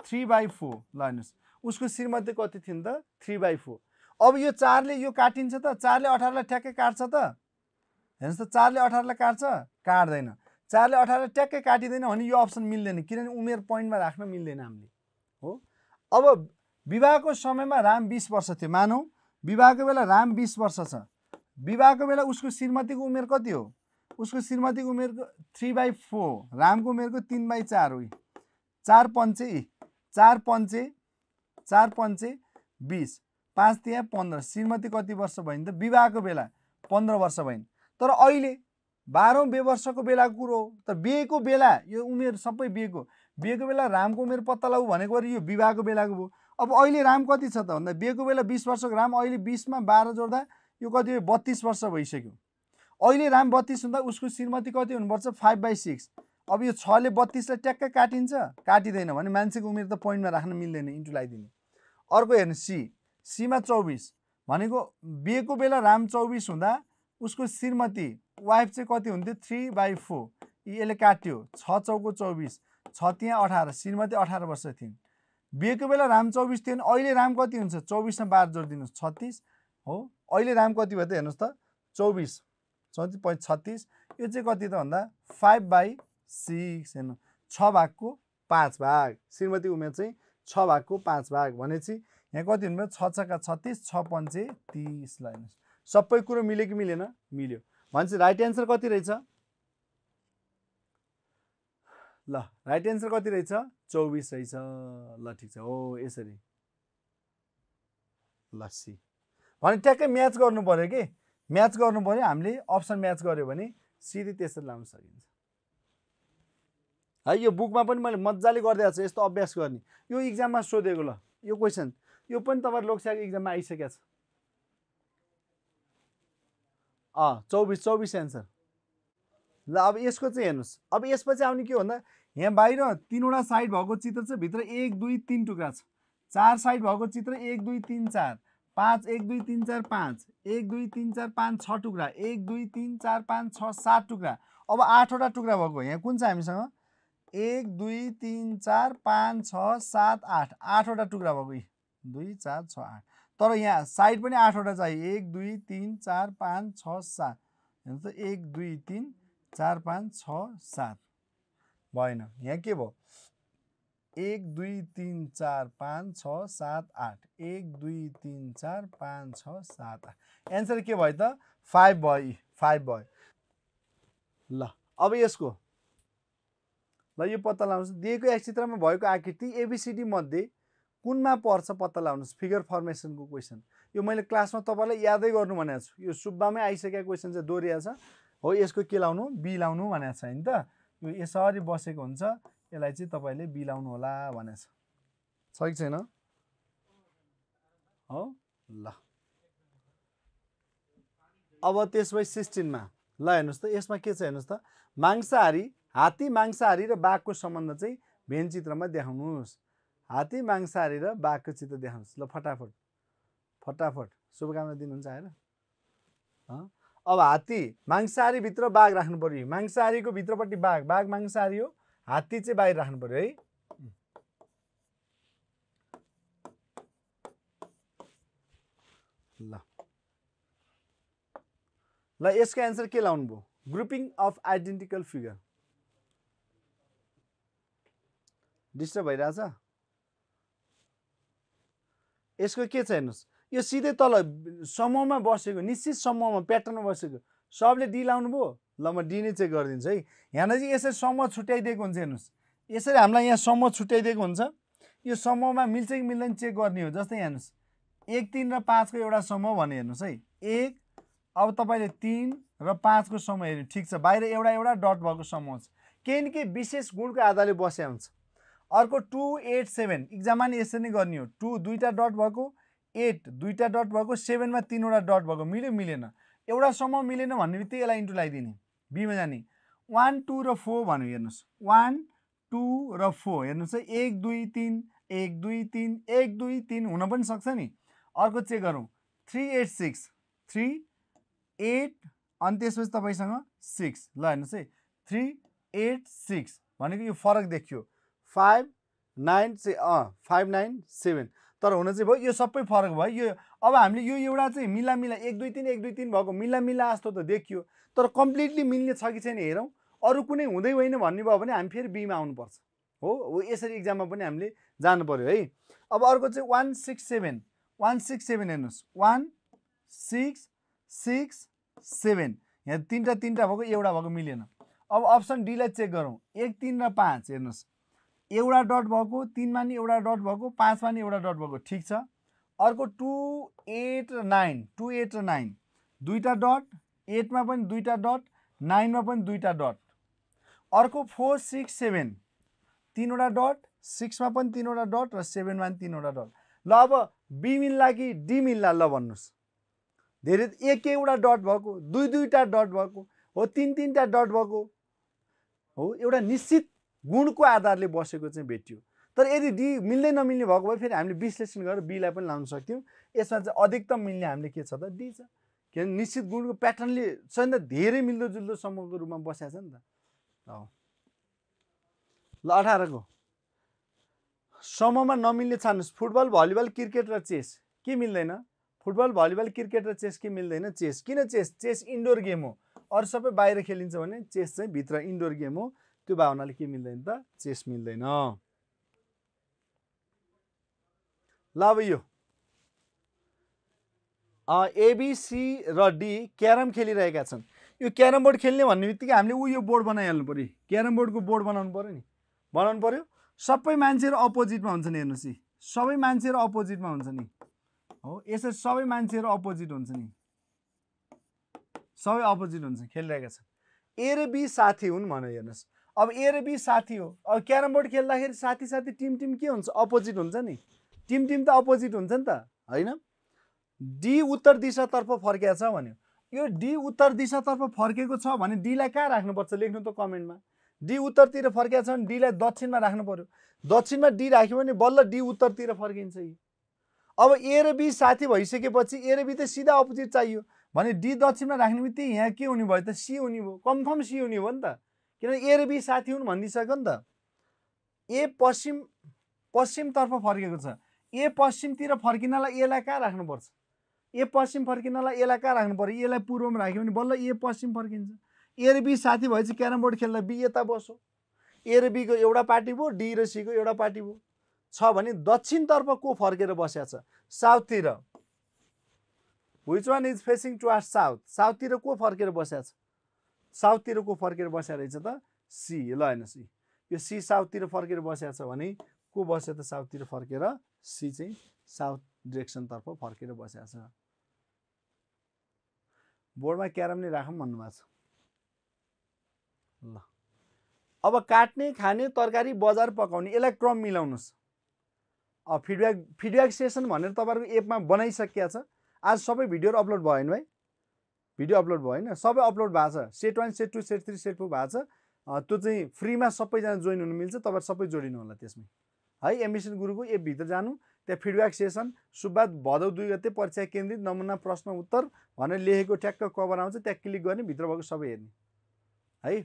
three by four ल हेर्नुहोस् उसको श्रीमती कति थिइन् त? थ्री बाई फोर अब यो चारले यो काटिन्छ त? चारले अठारलाई ठ्याक्कै काट्छ त? हेर्नुहोस् त चारले अठारलाई काट्छ? काट्दैन। चारले अठारलाई ट्याक्कै काटिँदैन भने यो अप्सन मिल्दैन किनभने उमेर पोइन्टमा राख्न मिल्दैन हामीले। हो? अब विवाहको समयमा राम बिस वर्ष थियो। मानौ विवाहको बेला राम बिस वर्ष छ। विवाहको बेला उसको श्रीमतीको उमेर कति हो? उसको श्रीमतीको उमेरको थ्री बाई फोर रामको उमेरको तिन बाई चार हो चार पन्चे चार पन्चे चार पन्चे बिस। पाँच त्यहाँ पन्ध्र। श्रीमती कति वर्ष भयो नि त? विवाहको बेला पन्ध्र वर्ष भयो तर अहिले बाह्रौँ बे वर्षको बेलाको कुरो हो। तर बिहेको बेला यो उमेर सबै बिहेको बिहेको बेला रामको उमेर पत्ता लगाऊ भनेको यो विवाहको बेलाको भयो। अब अहिले राम कति छ त भन्दा बिहेको बेला बिस वर्षको राम अहिले बिसमा बाह्र जोड्दा यो कति बत्तिस वर्ष भइसक्यो। अहिले राम बत्तिस हुँदा उसको श्रीमती कति हुनुपर्छ? फाइभ बाई सिक्स अब यो छले बत्तिसलाई ट्याक्कै काटिन्छ? काटिँदैन भने मान्छेको उमेर त पोइन्टमा राख्न मिल्दैन इन्टु लगाइदिने अर्को हेर्नु सी सीमा चौबिस. भनेको बिहेको बेला राम चौबिस हुँदा उसको श्रीमती वाइफ चाहिँ कति हुन्थ्यो? थ्री बाई फोर यसले काट्यो। छ चौको चौबिस. छ त्यहाँ अठार. श्रीमती अठार वर्ष थिइन्। बिहेको बेला राम चौबिस थियो अहिले राम कति हुन्छ? चौबिसमा बाह्र जोड दिनुहोस् छत्तिस? हो? अहिले राम कति भयो त हेर्नुहोस् त। चौबिस। चौतिस पोइन्ट छत्तिस यो चाहिँ कति त भन्दा फाइभ बाई सिक्स हेर्नु। छ भागको पाँच भाग। श्रीमती उमेर चाहिँ छ भागको पाँच भाग भनेपछि यहाँ कति हुनुभयो? छ छका छत्तिस छ पन्चे तिस ल हेर्नुहोस्। सबै कुरो मिल्यो कि मिलेन? मिल्यो। भनेपछि राइट एन्सर कति रहेछ? ल राइट एन्सर कति रहेछ? चौबिस रहेछ। ल ठिक छ। हो यसरी। ल सी। भने ट्याक्कै म्याच गर्नु पऱ्यो कि? म्याच गर्नु पऱ्यो हामीले अप्सन म्याच गऱ्यो भने सिधै त्यसरी लाउन सकिन्छ। है यो बुकमा पनि मैले मजाले गरिदिएको छु यस्तो अभ्यास गर्ने। यो इक्जाममा सोधेको ल यो क्वेसन। यो पनि तपाईँहरू लोकसेवाको इक्जाममा आइसकेको छ। अँ चौबिस चौबिस एन्सर। ल अब यसको चाहिँ हेर्नुहोस्। अब यसपछि आउने के भन्दा यहाँ बाहिर तिनवटा साइड भएको चित्र चाहिँ भित्र एक दुई तिन टुक्रा छ। चार साइड भएको चित्र एक दुई तिन चार। पाँच एक दुई तिन चार पाँच। एक दुई तिन चार पाँच छ टुक्रा। एक दुई तिन चार पाँच छ सात टुक्रा। अब आठवटा टुक्रा भएको यहाँ। कुन छ हामीसँग? एक दुई तिन चार पाँच छ सात आठ। आठवटा टुक्रा भएको। दुई चार छ आठ। तर यहाँ साइड पनि आठवटा चाहियो। एक दुई तिन चार पाँच छ सात। हेर्नु त एक दुई तिन चार पाँच छ सात। भएन। यहाँ के भयो? एक दुई तिन चार पाँच छ सात आठ। एक दुई तिन चार पाँच छ सात आठ। एन्सर के भयो त? फाइभ भयो फाइभ भयो ल अब यसको। ल यो पत्ता लगाउनुहोस् दिएको एक चित्रमा भएको आकृति एबिसिडी मध्ये कुनमा पर्छ पत्ता लगाउनुहोस् फिगर फर्मेसनको क्वेसन यो मैले क्लासमा तपाईँलाई यादै गर्नु भनेको छु। यो सुब्बामै आइसकेको क्वेसन चाहिँ दोहोरिया छ हो यसको के लाउनु? बी लाउनु भनेको छ होइन त? यो यसरी बसेको हुन्छ यसलाई चाहिँ तपाईँले बी लाउनु होला भनेको छ कि छैन? हो? ल। अब त्यस भए सिक्सटिनमा ल हेर्नुहोस् त यसमा के छ हेर्नुहोस् त मांसाहारी हात्ती मांसाहारी र बाघको सम्बन्ध चाहिँ भेन चित्रमा देखाउनुहोस्। हात्ती मांसाहारी र बाघको चित्र देखाउनुहोस्। ल फटाफट फटाफट। शुभकामना दिनुहुन्छ आएर। अब हात्ती मांसाहारीभित्र बाघ राख्नु पऱ्यो मांसाहारीको भित्रपट्टि बाघ बाघ मांसाहारी हो हात्ती चाहिँ बाहिर राख्नु पऱ्यो है। ल। ल यसको एन्सर के लाउनु भयो? Grouping of identical figure. Disturb भइरहेछ। यसको के छ हेर्नुहोस्? यो सिधै तल समूहमा बसेको निश्चित समूहमा प्याटर्नमा बसेको सबले डी लाउनु भयो? ल म डी नै चेक गरिदिन्छु है। यहाँनिर चाहिँ यसरी समूह छुट्याइदिएको हुन्छ हेर्नुहोस्। यसरी हामीलाई यहाँ समूह छुट्याइदिएको हुन्छ। यो समूहमा मिल्छ कि मिल्दैन चेक गर्ने हो जस्तै हेर्नुहोस्। एक तिन र पाँचको एउटा समूह भने हेर्नुहोस् है। एक अब तपाईँले तिन र पाँचको समूह हेर्नु ठिक छ। बाहिर एउटा एउटा डट भएको समूह छ। केही न केही विशेष गुणको आधारले बस्या हुन्छ। अर्को टु एट सेभेन इक्जाममा नि यसरी नै गर्ने हो। टु दुईवटा डट भएको। एट दुईवटा डट भएको सेभेनमा तिनवटा डट भएको मिल्यो मिलेन? एउटा समूह मिलेन भन्ने बित्तिकै यसलाई इन्टु लगाइदिने। बीमा जाने। वान टू र फोर भन्यो हेर्नुहोस्। वान टू र फोर हेर्नुहोस् है। एक दुई तिन एक दुई तिन एक दुई तिन हुन पनि सक्छ नि। अर्को चेक गरौँ। Three eight six three eight अनि त्यसपछि तपाईँसँग सिक्स ल हेर्नुहोस् है। थ्री एट सिक्स भनेको यो फरक देखियो। फाइभ नाइन से अँ फाइभ नाइन सेभेन तर हुन चाहिँ भयो यो सबै फरक भयो। यो अब हामीले यो एउटा चाहिँ मिला मिला एक दुई तिन एक दुई तिन भएको मिला मिला जस्तो त देखियो तर कम्प्लिटली मिल्ने छ कि छैन हेरौँ अरू कुनै हुँदै होइन भन्ने भयो भने हामी फेरि बिमा आउनुपर्छ। हो हो यसरी इक्जाममा पनि हामीले जानु पऱ्यो है। अब अर्को चाहिँ one six seven one six seven हेर्नुहोस् वान सिक्स सिक्स सेभेन यहाँ तिनवटा तिनवटा भएको एउटा भएको मिलेन। अब अप्सन डीलाई चेक गरौँ एक तिन र पाँच हेर्नुहोस्। एउटा डट भएको तिनमा नि एउटा डट भएको पाँचमा नि एउटा डट भएको ठिक छ? अर्को टु एट र नाइन टु एट र नाइन दुईवटा डट एटमा पनि दुईवटा डट नाइनमा पनि दुईवटा डट। अर्को फोर सिक्स सेभेन तिनवटा डट सिक्समा पनि तिनवटा डट र सेभेनमा पनि तिनवटा डट। ल अब बी मिल्ला कि डी मिल्ला ल भन्नुहोस्। धेरै एक एउटा डट भएको दुई दुईवटा डट भएको हो तिन तिनवटा डट भएको हो एउटा निश्चित गुणको आधारले बसेको चाहिँ भेटियो। तर यदि डी मिल्दै नमिल्ने भएको भए फेरि हामीले विश्लेषण गरेर बीलाई पनि लाउन सक्थ्यौँ। यसमा चाहिँ अधिकतम मिल्ने हामीले के छ त? डी छ। किनभने निश्चित गुणको प्याटर्नले नि त धेरै मिल्दोजुल्दो समूहको रूपमा बसेको छ नि त। ल अठारको। समूहमा नमिल्ने छान्नुहोस् फुटबल भलिबल क्रिकेट र चेस। के मिल्दैन? फुटबल भलिबल क्रिकेट र चेस के मिल्दैन? चेस। किन चेस? चेस इन्डोर गेम हो। अरू सबै बाहिर खेलिन्छ भने चेस चाहिँ भित्र इन्डोर गेम हो। त्यो भावनाले के मिल्दैन त? चेस मिल्दैन। ल अब यो एबिसी र डी क्यारम खेलिरहेका छन्। यो क्यारम बोर्ड खेल्ने भन्ने बित्तिकै हामीले ऊ यो बोर्ड बनाइहाल्नु पऱ्यो। क्यारम बोर्डको बोर्ड बनाउनु पऱ्यो नि। बनाउनु पऱ्यो। सबै मान्छेहरू अपोजिटमा हुन्छन् हेर्नुहोस् है सबै मान्छेहरू अपोजिटमा हुन्छ नि। हो यसरी सबै मान्छेहरू अपोजिट हुन्छ नि। सबै अपोजिट हुन्छ खेलिरहेका छन्। ए र बी साथी हुन् भनेर हेर्नुहोस्। अब ए र बी साथी हो। अब क्यारम बोर्ड खेल्दाखेरि साथी साथी टिम टिम के हुन्छ? अपोजिट हुन्छ नि। टिम टिम त अपोजिट हुन्छ नि त होइन? डी उत्तर दिशातर्फ फर्किया छ भन्यो। यो डी उत्तर दिशातर्फ फर्केको छ भने डीलाई कहाँ राख्नुपर्छ लेख्नु त कमेन्टमा? डी उत्तरतिर फर्किया छ भने डीलाई दक्षिणमा राख्नु पर्यो। दक्षिणमा डी राख्यो भने बल्ल डी उत्तरतिर फर्किन्छ कि अब ए र बी साथी भइसकेपछि ए र बी त सिधा अपोजिट चाहियो। भने डी दक्षिणमा राख्ने बित्तिकै यहाँ के हुने भयो त? सी हुने भयो। कन्फर्म सी हुने भयो नि त। किनभने ए र बी साथी हुन् भनिदिइसक्यो नि त। ए पश्चिम पश्चिमतर्फ फर्केको छ। ए पश्चिमतिर फर्किनलाई एलाई कहाँ राख्नुपर्छ? ए पश्चिम फर्किनलाई यसलाई कहाँ राख्नु पऱ्यो यसलाई पूर्वमा राख्यो भने बल्ल ए पश्चिम फर्किन्छ। ए र बी साथी भएपछि क्यारम बोर्ड खेल्दा बी यता बसो ए र बीको एउटा पार्टी भयो डी र सीको एउटा पार्टी भयो। छ भने दक्षिणतर्फ को फर्केर बसेको छ? साउथतिर। Which one is facing toward south साउथतिर को फर्केर बसेको छ? साउथतिर को फर्केर बसेको रहेछ त सी ल हेर्नुहोस् यो सी साउथतिर फर्केर बसेको छ भने को बस्यो त साउथतिर फर्केर? सी चाहिँ साउथ डिरेक्सनतर्फ फर्केर बसेको छ। बोर्डमा क्यारम नै राखौँ भन्नुभएको छ। ल। अब काट्ने खाने तरकारी बजार पकाउने यसलाई क्रम मिलाउनुहोस्। अब फिडब्याक फिडब्याक सेसन भनेर तपाईँहरूको एपमा बनाइसकिया छ। आज सबै भिडियोहरू अपलोड भयो होइन भाइ? भिडियो अपलोड भयो होइन सबै अपलोड भएको छ। Set one set two set three set four भएको छ। त्यो चाहिँ फ्रीमा सबैजना जोइन हुनु मिल्छ तपाईँहरू सबै जोडिनु होला त्यसमा। है एमबिसन गुरुको एपभित्र जानु त्यहाँ फिडब्याक सेसन सुब्बा भदौ दुई गते परीक्षा केन्द्रित नमुना प्रश्न उत्तर भनेर लेखेको ठ्याक्क कभर आउँछ त्यहाँ क्लिक गर्ने भित्र भएको सबै हेर्ने। है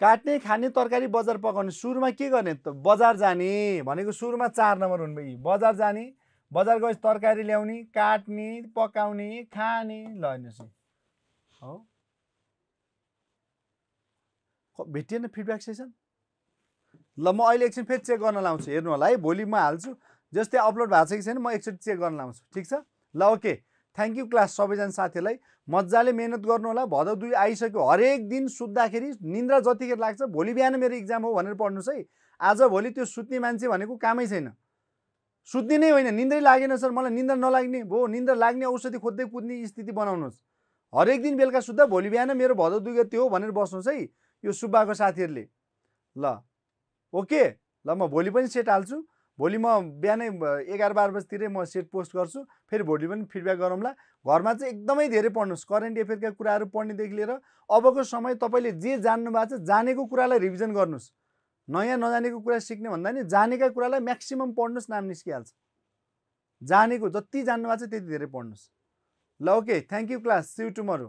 काट्ने खाने तरकारी बजार पकाउने सुरुमा के गर्ने त? बजार जाने भनेको सुरुमा चार नम्बर हुनु भाइ बजार जाने बजार गएपछि तरकारी ल्याउने काट्ने पकाउने खाने ल हेर्नुहोस् है। भेटिएन फिडब्याक सेसन ल म अहिले एकछिन फेरि चेक गर्न लाउँछु हेर्नु होला है भोलि म हाल्छु। जस्तै अपलोड भएको छ कि छैन म एकचोटि चेक गर्न लाउँछु ठिक छ? ल ओके थ्याङ्क यू क्लास सबैजना साथीहरूलाई। मजाले मिहिनेत गर्नु होला भदौ दुई आइसक्यो। हरेक दिन सुत्दाखेरि निन्द्रा जतिखेर लाग्छ भोलि बिहान मेरो इक्जाम हो भनेर पढ्नुहोस् है। आज भोलि त्यो सुत्ने मान्छे भनेको कामै छैन। सुत्ने नै होइन निन्द्रै लागेन सर मलाई निन्द्रा नलाग्ने। भो निन्द्रा लाग्ने औषधि खोज्दै कुद्ने स्थिति बनाउनुहोस्। हरेक दिन बेलुका सुत्दा भोलि बिहान मेरो भदौ दुई गते हो भनेर बस्नुहोस् है यो सुब्बाको साथीहरूले। ल ओके ल म भोलि पनि सेट हाल्छु। भोलि म बिहानै एघार बाह्र बजीतिरै म सेट पोस्ट गर्छु। फेरि भोलि पनि फिडब्याक गरौँला। घरमा चाहिँ एकदमै धेरै पढ्नुहोस्। करेन्ट एफेयरका कुराहरू पढ्नेदेखि लिएर अबको समय तपाईँले जे जान्नु भएको छ जानेको कुरालाई रिभिजन गर्नुहोस्। नयाँ नजानेको कुरा सिक्ने भन्दा नि जानेका कुरालाई म्याक्सिमम् पढ्नुहोस् नाम निस्किहाल्छ। जानेको जति जान्नु भएको छ त्यति धेरै पढ्नुहोस् ल okay thank you class see you tomorrow